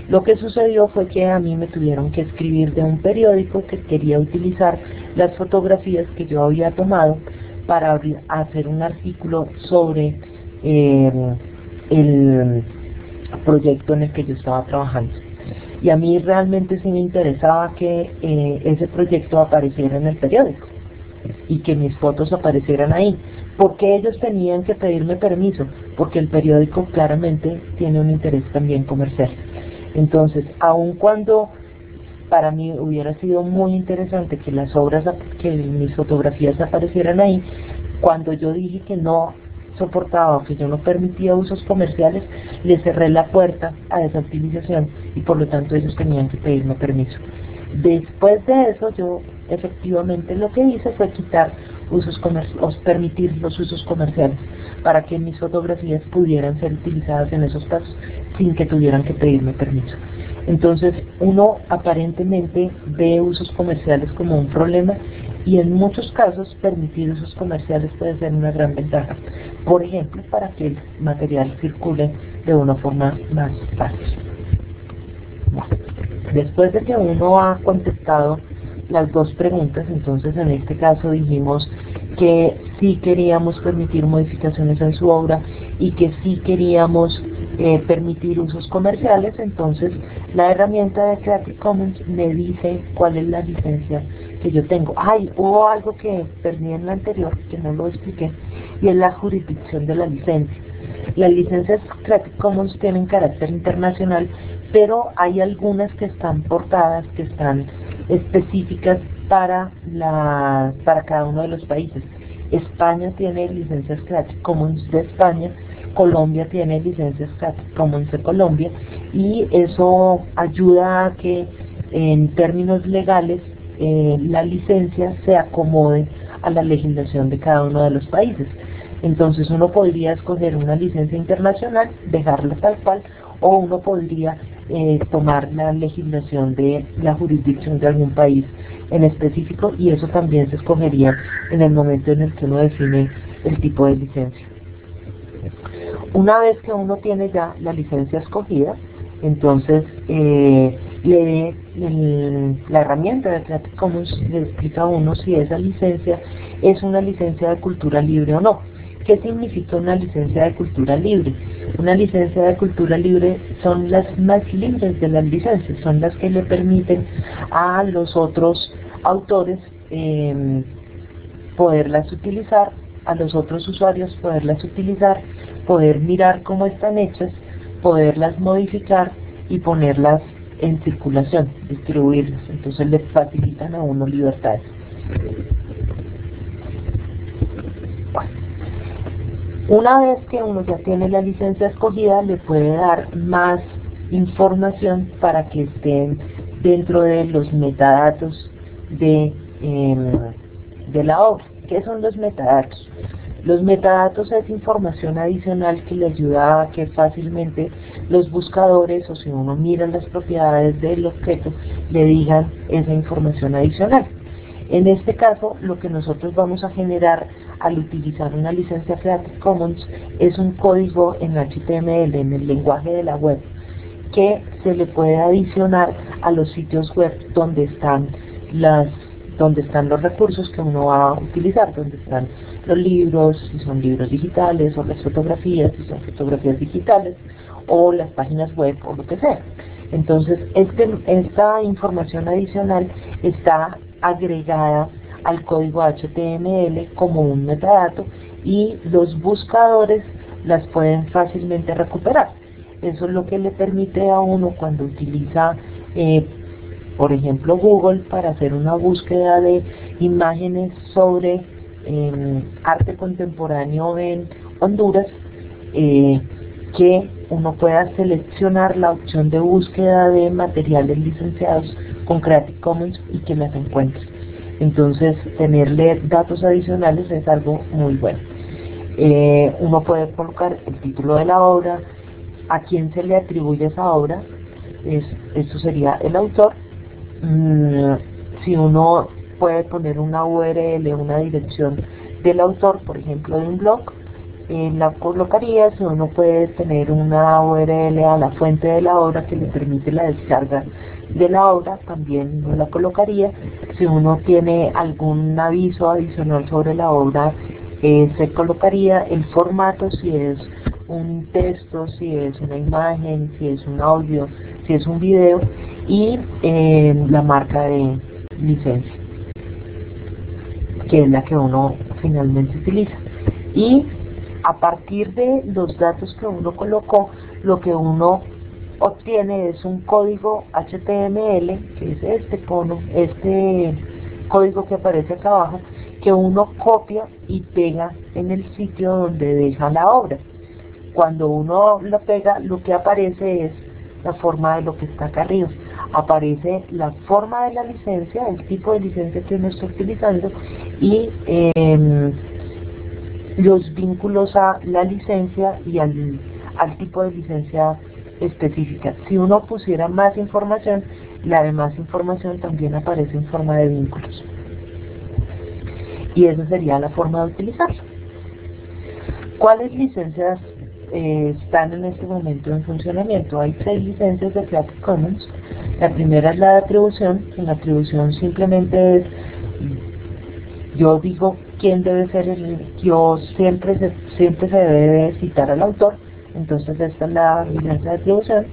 Lo que sucedió fue que a mí me tuvieron que escribir de un periódico que quería utilizar las fotografías que yo había tomado para hacer un artículo sobre eh, el proyecto en el que yo estaba trabajando y a mí realmente sí me interesaba que eh, ese proyecto apareciera en el periódico y que mis fotos aparecieran ahí. porque ellos tenían que pedirme permiso? Porque el periódico claramente tiene un interés también comercial. Entonces, aun cuando para mí hubiera sido muy interesante que las obras, que mis fotografías aparecieran ahí, cuando yo dije que no soportaba que yo no permitía usos comerciales, le cerré la puerta a esa utilización y por lo tanto ellos tenían que pedirme permiso. Después de eso yo efectivamente lo que hice fue quitar usos comerciales, permitir los usos comerciales para que mis fotografías pudieran ser utilizadas en esos casos sin que tuvieran que pedirme permiso. Entonces uno aparentemente ve usos comerciales como un problema y en muchos casos permitir usos comerciales puede ser una gran ventaja. Por ejemplo, para que el material circule de una forma más fácil. Después de que uno ha contestado las dos preguntas, entonces en este caso dijimos que sí queríamos permitir modificaciones en su obra y que sí queríamos eh, permitir usos comerciales, entonces la herramienta de Creative Commons me dice cuál es la licencia que yo tengo. Ay, hubo algo que perdí en la anterior, que no lo expliqué, y es la jurisdicción de la licencia. Las licencias Creative Commons tienen carácter internacional, pero hay algunas que están portadas, que están específicas para, la, para cada uno de los países. España tiene licencias Creative Commons de España, Colombia tiene licencias Commons de Colombia y eso ayuda a que en términos legales eh, la licencia se acomode a la legislación de cada uno de los países. Entonces uno podría escoger una licencia internacional, dejarla tal cual, o uno podría eh, tomar la legislación de la jurisdicción de algún país en específico y eso también se escogería en el momento en el que uno define el tipo de licencia. Una vez que uno tiene ya la licencia escogida, entonces eh, le, la herramienta de Creative Commons le explica a uno si esa licencia es una licencia de cultura libre o no. ¿Qué significa una licencia de cultura libre? Una licencia de cultura libre son las más libres de las licencias, son las que le permiten a los otros autores em, poderlas utilizar, a los otros usuarios poderlas utilizar, poder mirar cómo están hechas, poderlas modificar y ponerlas en circulación, distribuirlas. Entonces les facilitan a uno libertades. Una vez que uno ya tiene la licencia escogida, le puede dar más información para que estén dentro de los metadatos de, em, de la obra. ¿Qué son los metadatos? Los metadatos es información adicional que le ayuda a que fácilmente los buscadores o si uno mira las propiedades del objeto le digan esa información adicional. En este caso, lo que nosotros vamos a generar al utilizar una licencia Creative Commons es un código en HTML, en el lenguaje de la web, que se le puede adicionar a los sitios web donde están las donde están los recursos que uno va a utilizar, donde están los libros, si son libros digitales, o las fotografías, si son fotografías digitales, o las páginas web, o lo que sea. Entonces, este, esta información adicional está agregada al código HTML como un metadato y los buscadores las pueden fácilmente recuperar. Eso es lo que le permite a uno cuando utiliza, eh, por ejemplo, Google para hacer una búsqueda de imágenes sobre eh, arte contemporáneo en Honduras, eh, que uno pueda seleccionar la opción de búsqueda de materiales licenciados con Creative Commons y que las encuentre. Entonces, tenerle datos adicionales es algo muy bueno. Eh, uno puede colocar el título de la obra, a quién se le atribuye esa obra, es, esto sería el autor. Mm, si uno puede poner una URL, una dirección del autor, por ejemplo, de un blog, eh, la colocaría, si uno puede tener una URL a la fuente de la obra que le permite la descarga de la obra, también la colocaría. Si uno tiene algún aviso adicional sobre la obra, eh, se colocaría el formato, si es un texto, si es una imagen, si es un audio, si es un video y eh, la marca de licencia, que es la que uno finalmente utiliza. Y a partir de los datos que uno colocó, lo que uno obtiene es un código HTML, que es este cono, este código que aparece acá abajo, que uno copia y pega en el sitio donde deja la obra. Cuando uno lo pega, lo que aparece es la forma de lo que está acá arriba. Aparece la forma de la licencia, el tipo de licencia que uno está utilizando y eh, los vínculos a la licencia y al, al tipo de licencia específica. Si uno pusiera más información, la demás información también aparece en forma de vínculos. Y esa sería la forma de utilizarlo. ¿Cuáles licencias eh, están en este momento en funcionamiento? Hay seis licencias de Creative Commons. La primera es la de atribución. En la atribución simplemente es, yo digo quién debe ser el, yo siempre se, siempre se debe citar al autor, entonces esta es la licencia de atribución.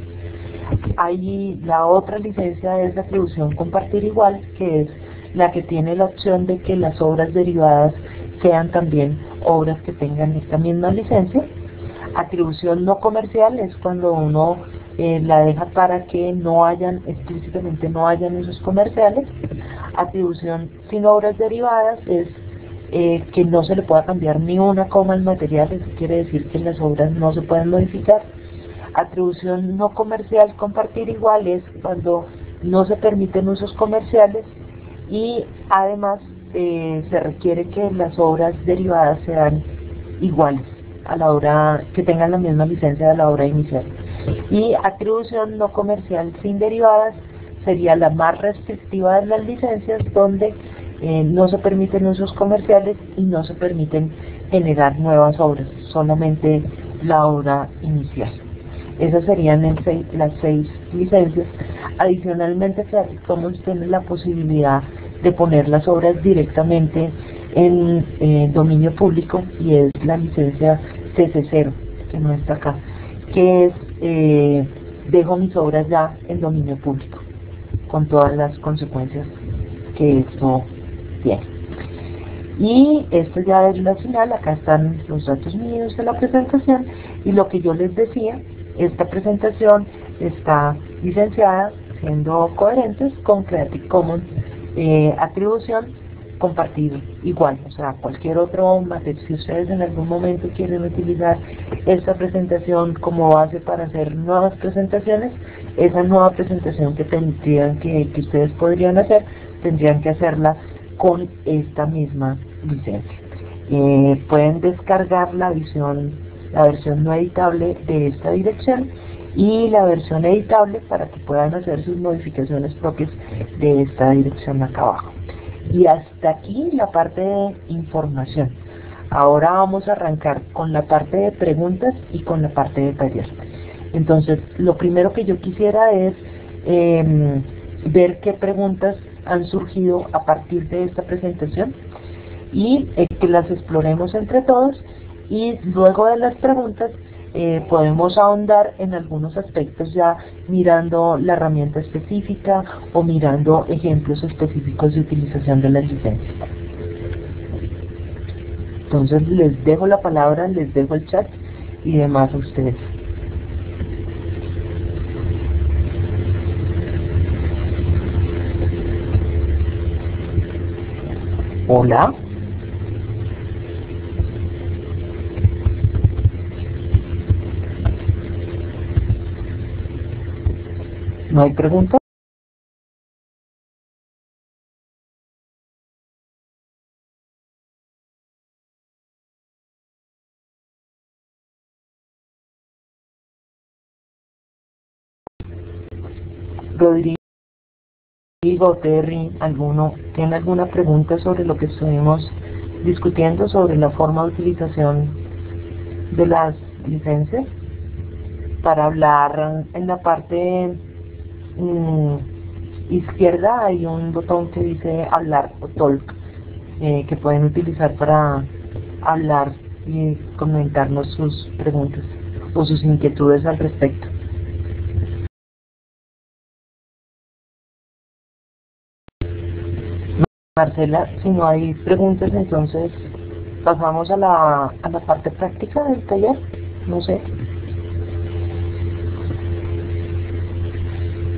Hay la otra licencia es la atribución compartir igual, que es la que tiene la opción de que las obras derivadas sean también obras que tengan esta misma licencia. Atribución no comercial es cuando uno eh, la deja para que no hayan, explícitamente no hayan usos comerciales. Atribución sin obras derivadas es eh, que no se le pueda cambiar ni una coma al material, eso quiere decir que las obras no se pueden modificar. Atribución no comercial, compartir igual es cuando no se permiten usos comerciales y además eh, se requiere que las obras derivadas sean iguales a la obra, que tengan la misma licencia de la obra inicial. Y atribución no comercial sin derivadas sería la más restrictiva de las licencias donde eh, no se permiten usos comerciales y no se permiten generar nuevas obras, solamente la obra inicial. Esas serían las seis licencias. Adicionalmente, Creative Commons tiene la posibilidad de poner las obras directamente en eh, dominio público y es la licencia CC0, que no está acá, que es eh, dejo mis obras ya en dominio público, con todas las consecuencias que esto Bien. Y esto ya es la final, acá están los datos míos de la presentación y lo que yo les decía, esta presentación está licenciada siendo coherentes con Creative Commons eh, atribución compartir igual, o sea, cualquier otro material. Si ustedes en algún momento quieren utilizar esta presentación como base para hacer nuevas presentaciones, esa nueva presentación que tendrían que, que ustedes podrían hacer, tendrían que hacerla con esta misma licencia. Eh, pueden descargar la versión, la versión no editable de esta dirección y la versión editable para que puedan hacer sus modificaciones propias de esta dirección acá abajo. Y hasta aquí la parte de información. Ahora vamos a arrancar con la parte de preguntas y con la parte de taller. Entonces, lo primero que yo quisiera es em, ver qué preguntas han surgido a partir de esta presentación y eh, que las exploremos entre todos y luego de las preguntas eh, podemos ahondar en algunos aspectos ya mirando la herramienta específica o mirando ejemplos específicos de utilización de la licencia. Entonces les dejo la palabra, les dejo el chat y demás a ustedes. Hola. ¿No hay preguntas? Rodrigo, Terry, ¿alguno tiene alguna pregunta sobre lo que estuvimos discutiendo sobre la forma de utilización de las licencias? Para hablar en la parte Mm, izquierda hay un botón que dice hablar o talk eh, que pueden utilizar para hablar y comentarnos sus preguntas o sus inquietudes al respecto. Marcela, si no hay preguntas, entonces pasamos a la, a la parte práctica del taller. No sé.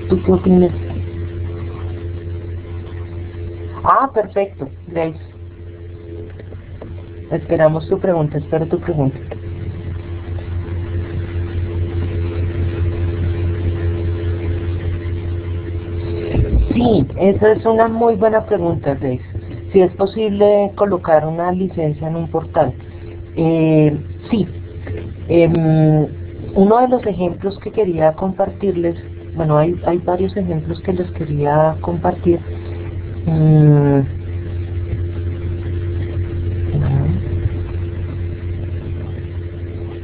¿Tú qué opinas? Ah, perfecto, Grace. Esperamos tu pregunta, espero tu pregunta. Sí, esa es una muy buena pregunta, Grace. Si es posible colocar una licencia en un portal. Eh, sí. Em, uno de los ejemplos que quería compartirles bueno, hay, hay varios ejemplos que les quería compartir. Mm.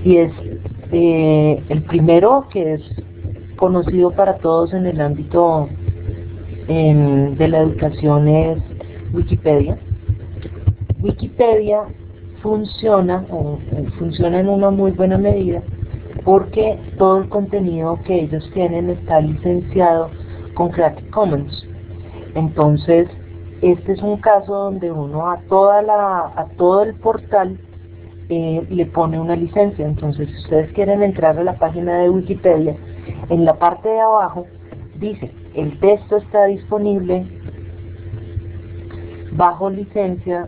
Y es eh, el primero que es conocido para todos en el ámbito de la educación es Wikipedia. Wikipedia funciona, o, funciona en una muy buena medida, porque todo el contenido que ellos tienen está licenciado con Creative Commons. Entonces, este es un caso donde uno a toda la a todo el portal eh, le pone una licencia. Entonces, si ustedes quieren entrar a la página de Wikipedia, en la parte de abajo dice, el texto está disponible bajo licencia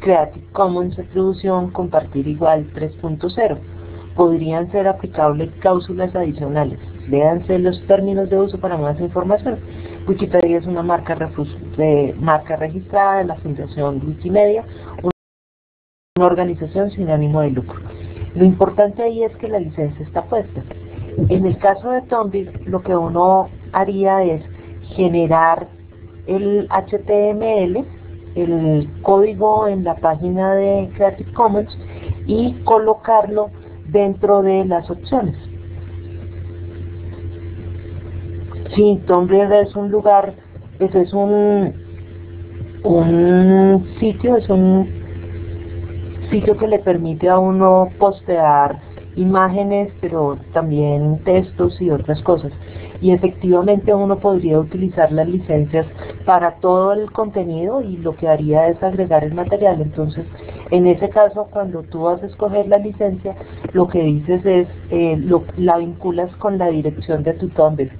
Creative Commons Atribución Compartir Igual 3.0 podrían ser aplicables cláusulas adicionales. Léanse los términos de uso para más información. Wikipedia es una marca, de, marca registrada de la Fundación Wikimedia, una organización sin ánimo de lucro. Lo importante ahí es que la licencia está puesta. En el caso de Tumblr, lo que uno haría es generar el HTML, el código en la página de Creative Commons y colocarlo dentro de las opciones. Sí, Tumblr es un lugar, ese es un, un sitio, es un sitio que le permite a uno postear imágenes, pero también textos y otras cosas. Y efectivamente uno podría utilizar las licencias para todo el contenido y lo que haría es agregar el material. Entonces, en ese caso, cuando tú vas a escoger la licencia, lo que dices es, eh, lo, la vinculas con la dirección de tu Tumblr,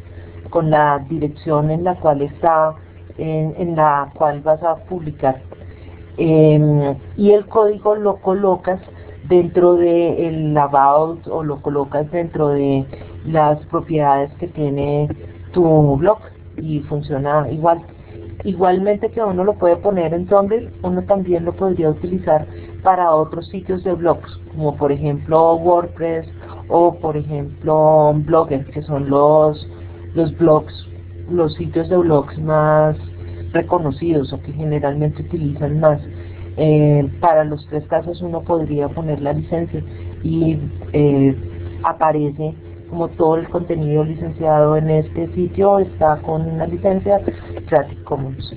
con la dirección en la cual está, en, en la cual vas a publicar. Em, y el código lo colocas dentro del about o lo colocas dentro de las propiedades que tiene tu blog y funciona igual. Igualmente que uno lo puede poner en Tumblr, uno también lo podría utilizar para otros sitios de blogs, como por ejemplo WordPress o por ejemplo Blogger, que son los, los blogs, los sitios de blogs más reconocidos o que generalmente utilizan más. Eh, para los tres casos uno podría poner la licencia y eh, aparece como todo el contenido licenciado en este sitio está con una licencia Creative Commons.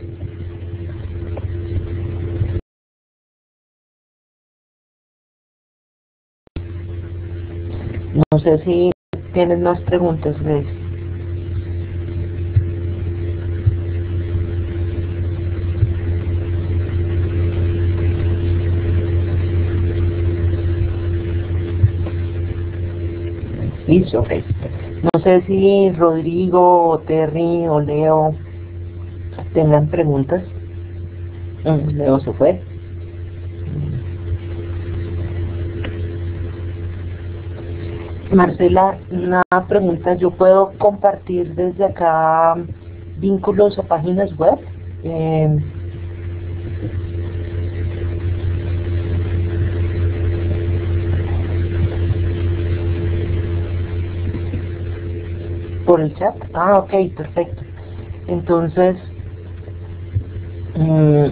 No sé si tienes más preguntas, Grace. No sé si Rodrigo, o Terry o Leo tengan preguntas. Mm, Leo se fue. Marcela, una pregunta. ¿Yo puedo compartir desde acá vínculos a páginas web? Eh, por el chat. Ah, ok, perfecto. Entonces, mm,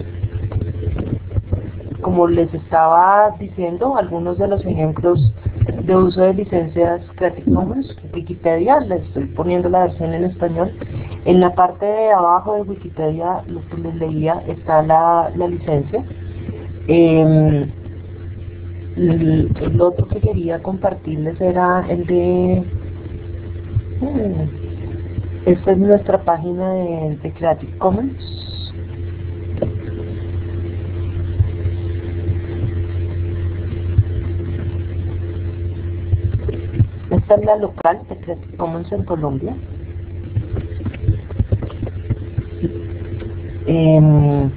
como les estaba diciendo, algunos de los ejemplos de uso de licencias Creative Commons, Wikipedia, les estoy poniendo la versión en español. En la parte de abajo de Wikipedia, lo que les leía, está la, la licencia. Eh, el otro que quería compartirles era el de. Esta es nuestra página de, Creative Commons. Esta es la local de Creative Commons en Colombia. Em,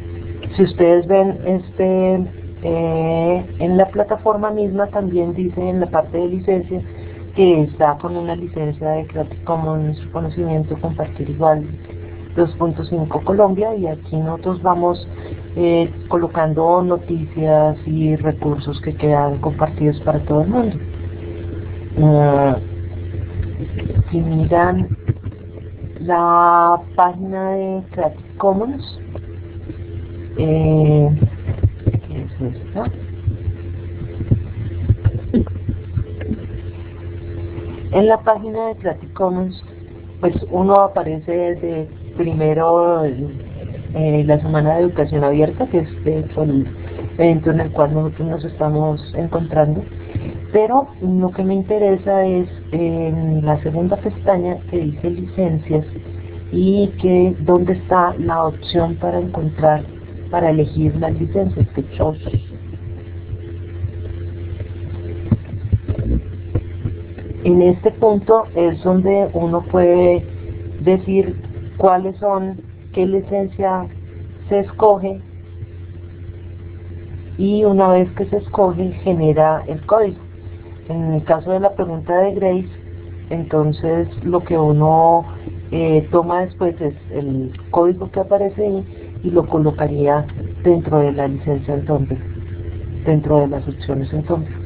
si ustedes ven este eh, en la plataforma misma también dice en la parte de licencia que está con una licencia de Creative Commons conocimiento compartir igual 2.5 Colombia y aquí nosotros vamos eh, colocando noticias y recursos que quedan compartidos para todo el mundo. Uh, si miran la página de Creative Commons, eh, ¿qué es esta? En la página de Creative Commons, pues uno aparece desde primero eh, la Semana de Educación Abierta, que es el evento en el cual nosotros nos estamos encontrando. Pero lo que me interesa es en la segunda pestaña que dice licencias y que dónde está la opción para encontrar, para elegir las licencias, que choose En este punto es donde uno puede decir cuáles son, qué licencia se escoge y una vez que se escoge genera el código. En el caso de la pregunta de Grace, entonces lo que uno eh, toma después es el código que aparece ahí y lo colocaría dentro de la licencia entonces, dentro de las opciones entonces.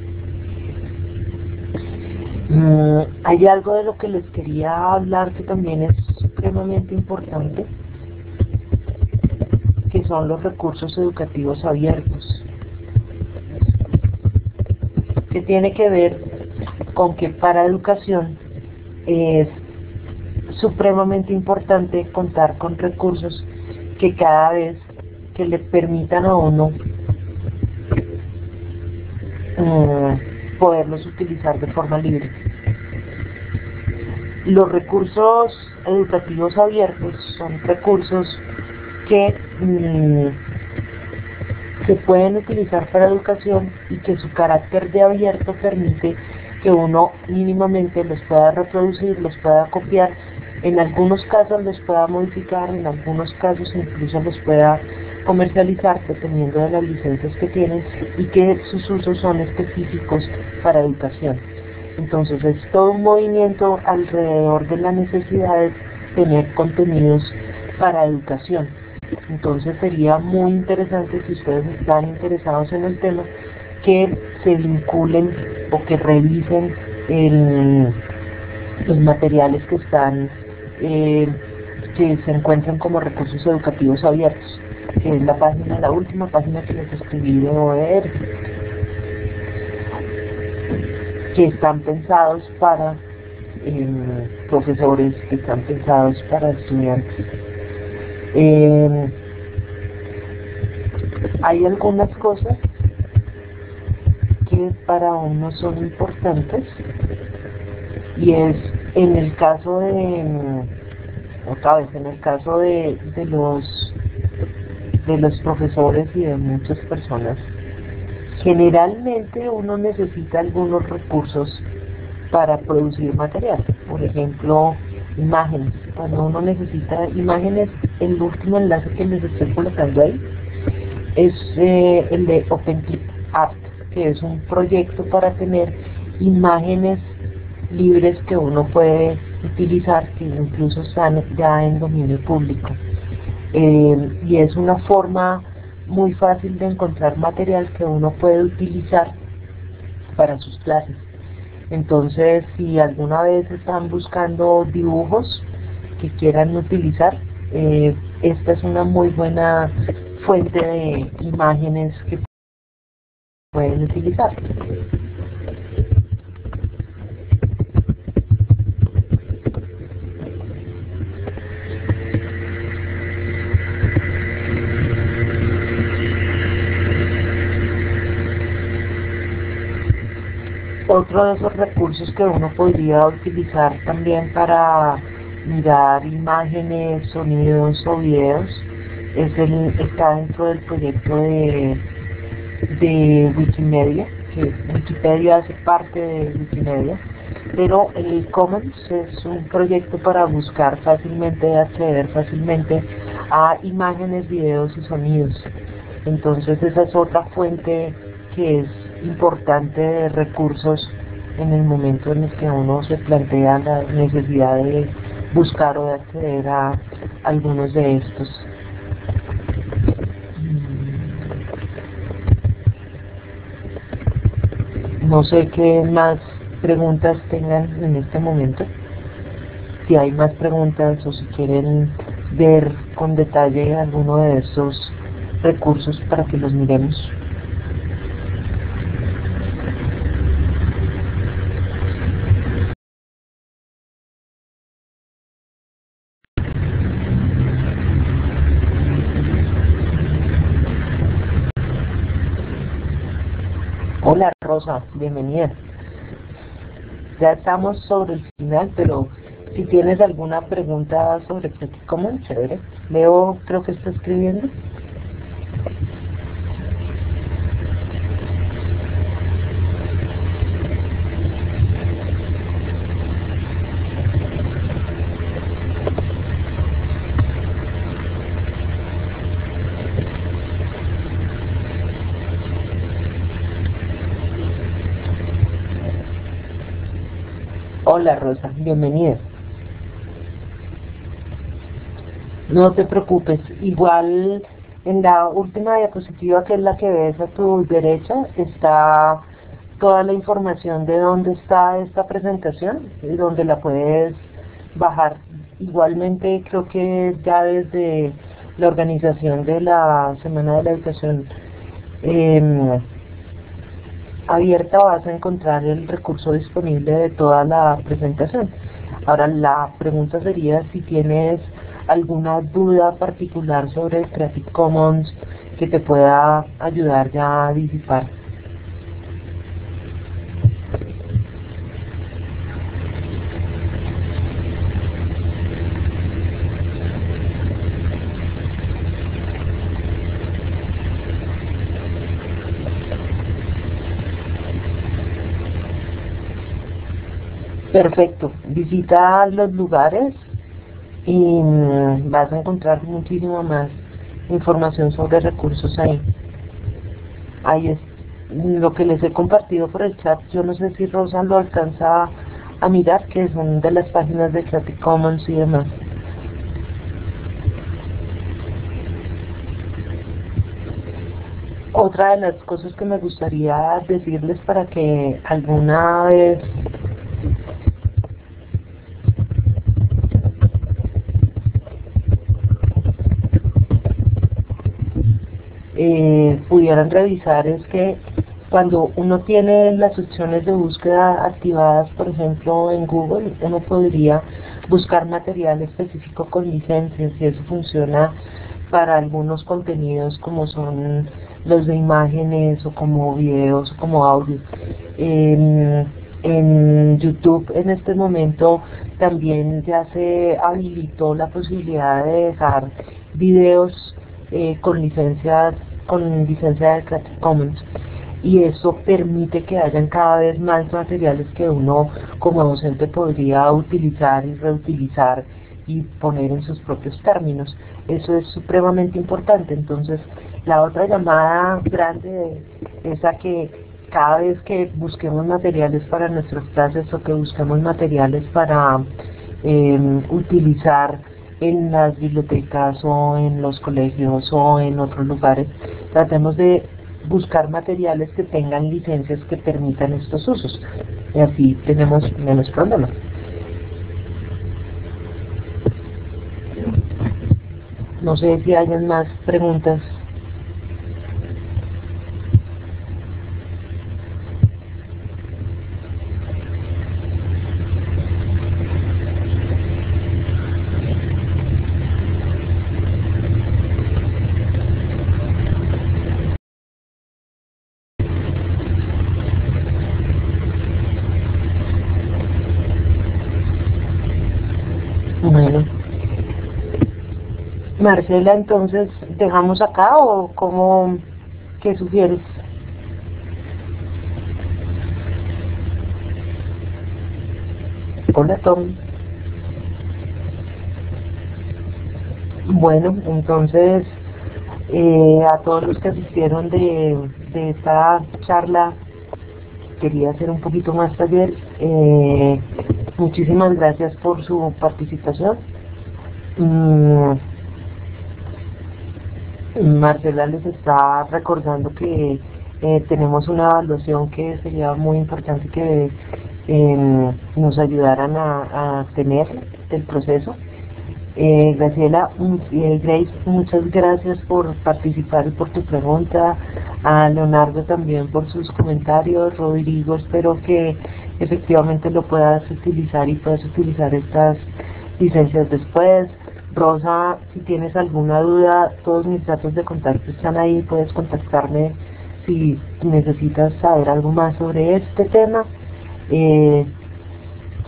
Mm, hay algo de lo que les quería hablar que también es supremamente importante, que son los recursos educativos abiertos, que tiene que ver con que para educación es supremamente importante contar con recursos que cada vez que le permitan a uno mm, poderlos utilizar de forma libre. Los recursos educativos abiertos son recursos que mm, se pueden utilizar para educación y que su carácter de abierto permite que uno mínimamente los pueda reproducir, los pueda copiar, en algunos casos los pueda modificar, en algunos casos incluso los pueda comercializar dependiendo de las licencias que tienen y que sus usos son específicos para educación. Entonces es todo un movimiento alrededor de la necesidad de tener contenidos para educación. Entonces sería muy interesante si ustedes están interesados en el tema que se vinculen o que revisen los materiales que están eh, que se encuentran como recursos educativos abiertos, que es la página, la última página que les escribí de OER, que están pensados para eh, profesores, que están pensados para estudiantes. Eh, hay algunas cosas que para uno son importantes y es en el caso de otra vez en el caso de los de los profesores y de muchas personas generalmente uno necesita algunos recursos para producir material por ejemplo imágenes cuando uno necesita imágenes el último enlace que les estoy colocando ahí es eh, el de OpenClipArt que es un proyecto para tener imágenes libres que uno puede utilizar, que incluso están ya en dominio público. Eh, y es una forma muy fácil de encontrar material que uno puede utilizar para sus clases. Entonces, si alguna vez están buscando dibujos que quieran utilizar, eh, esta es una muy buena fuente de imágenes que pueden utilizar. Otro de esos recursos que uno podría utilizar también para mirar imágenes, sonidos o videos es el, está dentro del proyecto de, de Wikimedia, que Wikipedia hace parte de Wikimedia, pero el Commons es un proyecto para buscar fácilmente, acceder fácilmente a imágenes, videos y sonidos. Entonces esa es otra fuente que es importante recursos en el momento en el que uno se plantea la necesidad de buscar o de acceder a algunos de estos. No sé qué más preguntas tengan en este momento. Si hay más preguntas o si quieren ver con detalle alguno de estos recursos para que los miremos. Hola Bienvenida. Ya estamos sobre el final, pero si tienes alguna pregunta sobre Creative Commons, chévere. Leo, creo que está escribiendo. Hola Rosa, bienvenida. No te preocupes, igual en la última diapositiva que es la que ves a tu derecha está toda la información de dónde está esta presentación y dónde la puedes bajar. Igualmente creo que ya desde la organización de la Semana de la Educación eh, abierta vas a encontrar el recurso disponible de toda la presentación. Ahora la pregunta sería si tienes alguna duda particular sobre Creative Commons que te pueda ayudar ya a disipar. Perfecto, visita los lugares y mm, vas a encontrar muchísima más información sobre recursos ahí. Ahí es lo que les he compartido por el chat. Yo no sé si Rosa lo alcanza a mirar, que son de las páginas de Creative Commons y demás. Otra de las cosas que me gustaría decirles para que alguna vez eh, pudieran revisar es que cuando uno tiene las opciones de búsqueda activadas, por ejemplo, en Google, uno podría buscar material específico con licencias y eso funciona para algunos contenidos como son los de imágenes o como videos o como audio. En, YouTube en este momento también ya se habilitó la posibilidad de dejar videos eh, con licencias con licencia de Creative Commons y eso permite que hayan cada vez más materiales que uno como docente podría utilizar y reutilizar y poner en sus propios términos. Eso es supremamente importante. Entonces, la otra llamada grande es a que cada vez que busquemos materiales para nuestras clases o que busquemos materiales para em, utilizar en las bibliotecas o en los colegios o en otros lugares, tratemos de buscar materiales que tengan licencias que permitan estos usos y así tenemos menos problemas. No sé si hay más preguntas. Marcela, entonces, ¿dejamos acá o cómo, qué sugieres? Hola, Tom. Bueno, entonces, eh, a todos los que asistieron de, de esta charla, quería hacer un poquito más taller. Eh, muchísimas gracias por su participación. Mm, Marcela les está recordando que eh, tenemos una evaluación que sería muy importante que em, nos ayudaran a, tener el proceso. Eh, Graciela, eh, Grace, muchas gracias por participar y por tu pregunta. A Leonardo también por sus comentarios. Rodrigo, espero que efectivamente lo puedas utilizar y puedas utilizar estas licencias después. Rosa, si tienes alguna duda, todos mis datos de contacto están ahí, puedes contactarme si necesitas saber algo más sobre este tema. Eh,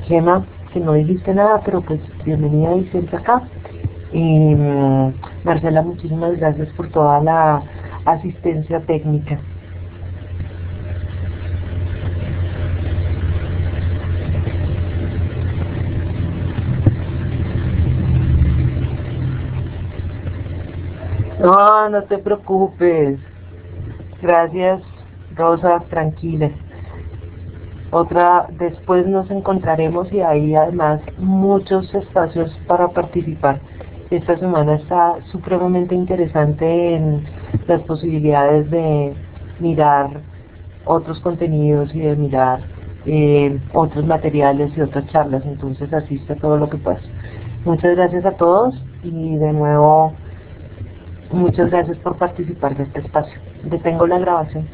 Gema, que no dijiste nada, pero pues bienvenida y siempre acá. Mm, Marcela, muchísimas gracias por toda la asistencia técnica. No, no te preocupes. Gracias, Rosa, tranquila. Otra, después nos encontraremos y hay además muchos espacios para participar. Esta semana está supremamente interesante en las posibilidades de mirar otros contenidos y de mirar eh, otros materiales y otras charlas. Entonces asiste a todo lo que puedas. Muchas gracias a todos y de nuevo Muchas gracias por participar de este espacio. Detengo la grabación.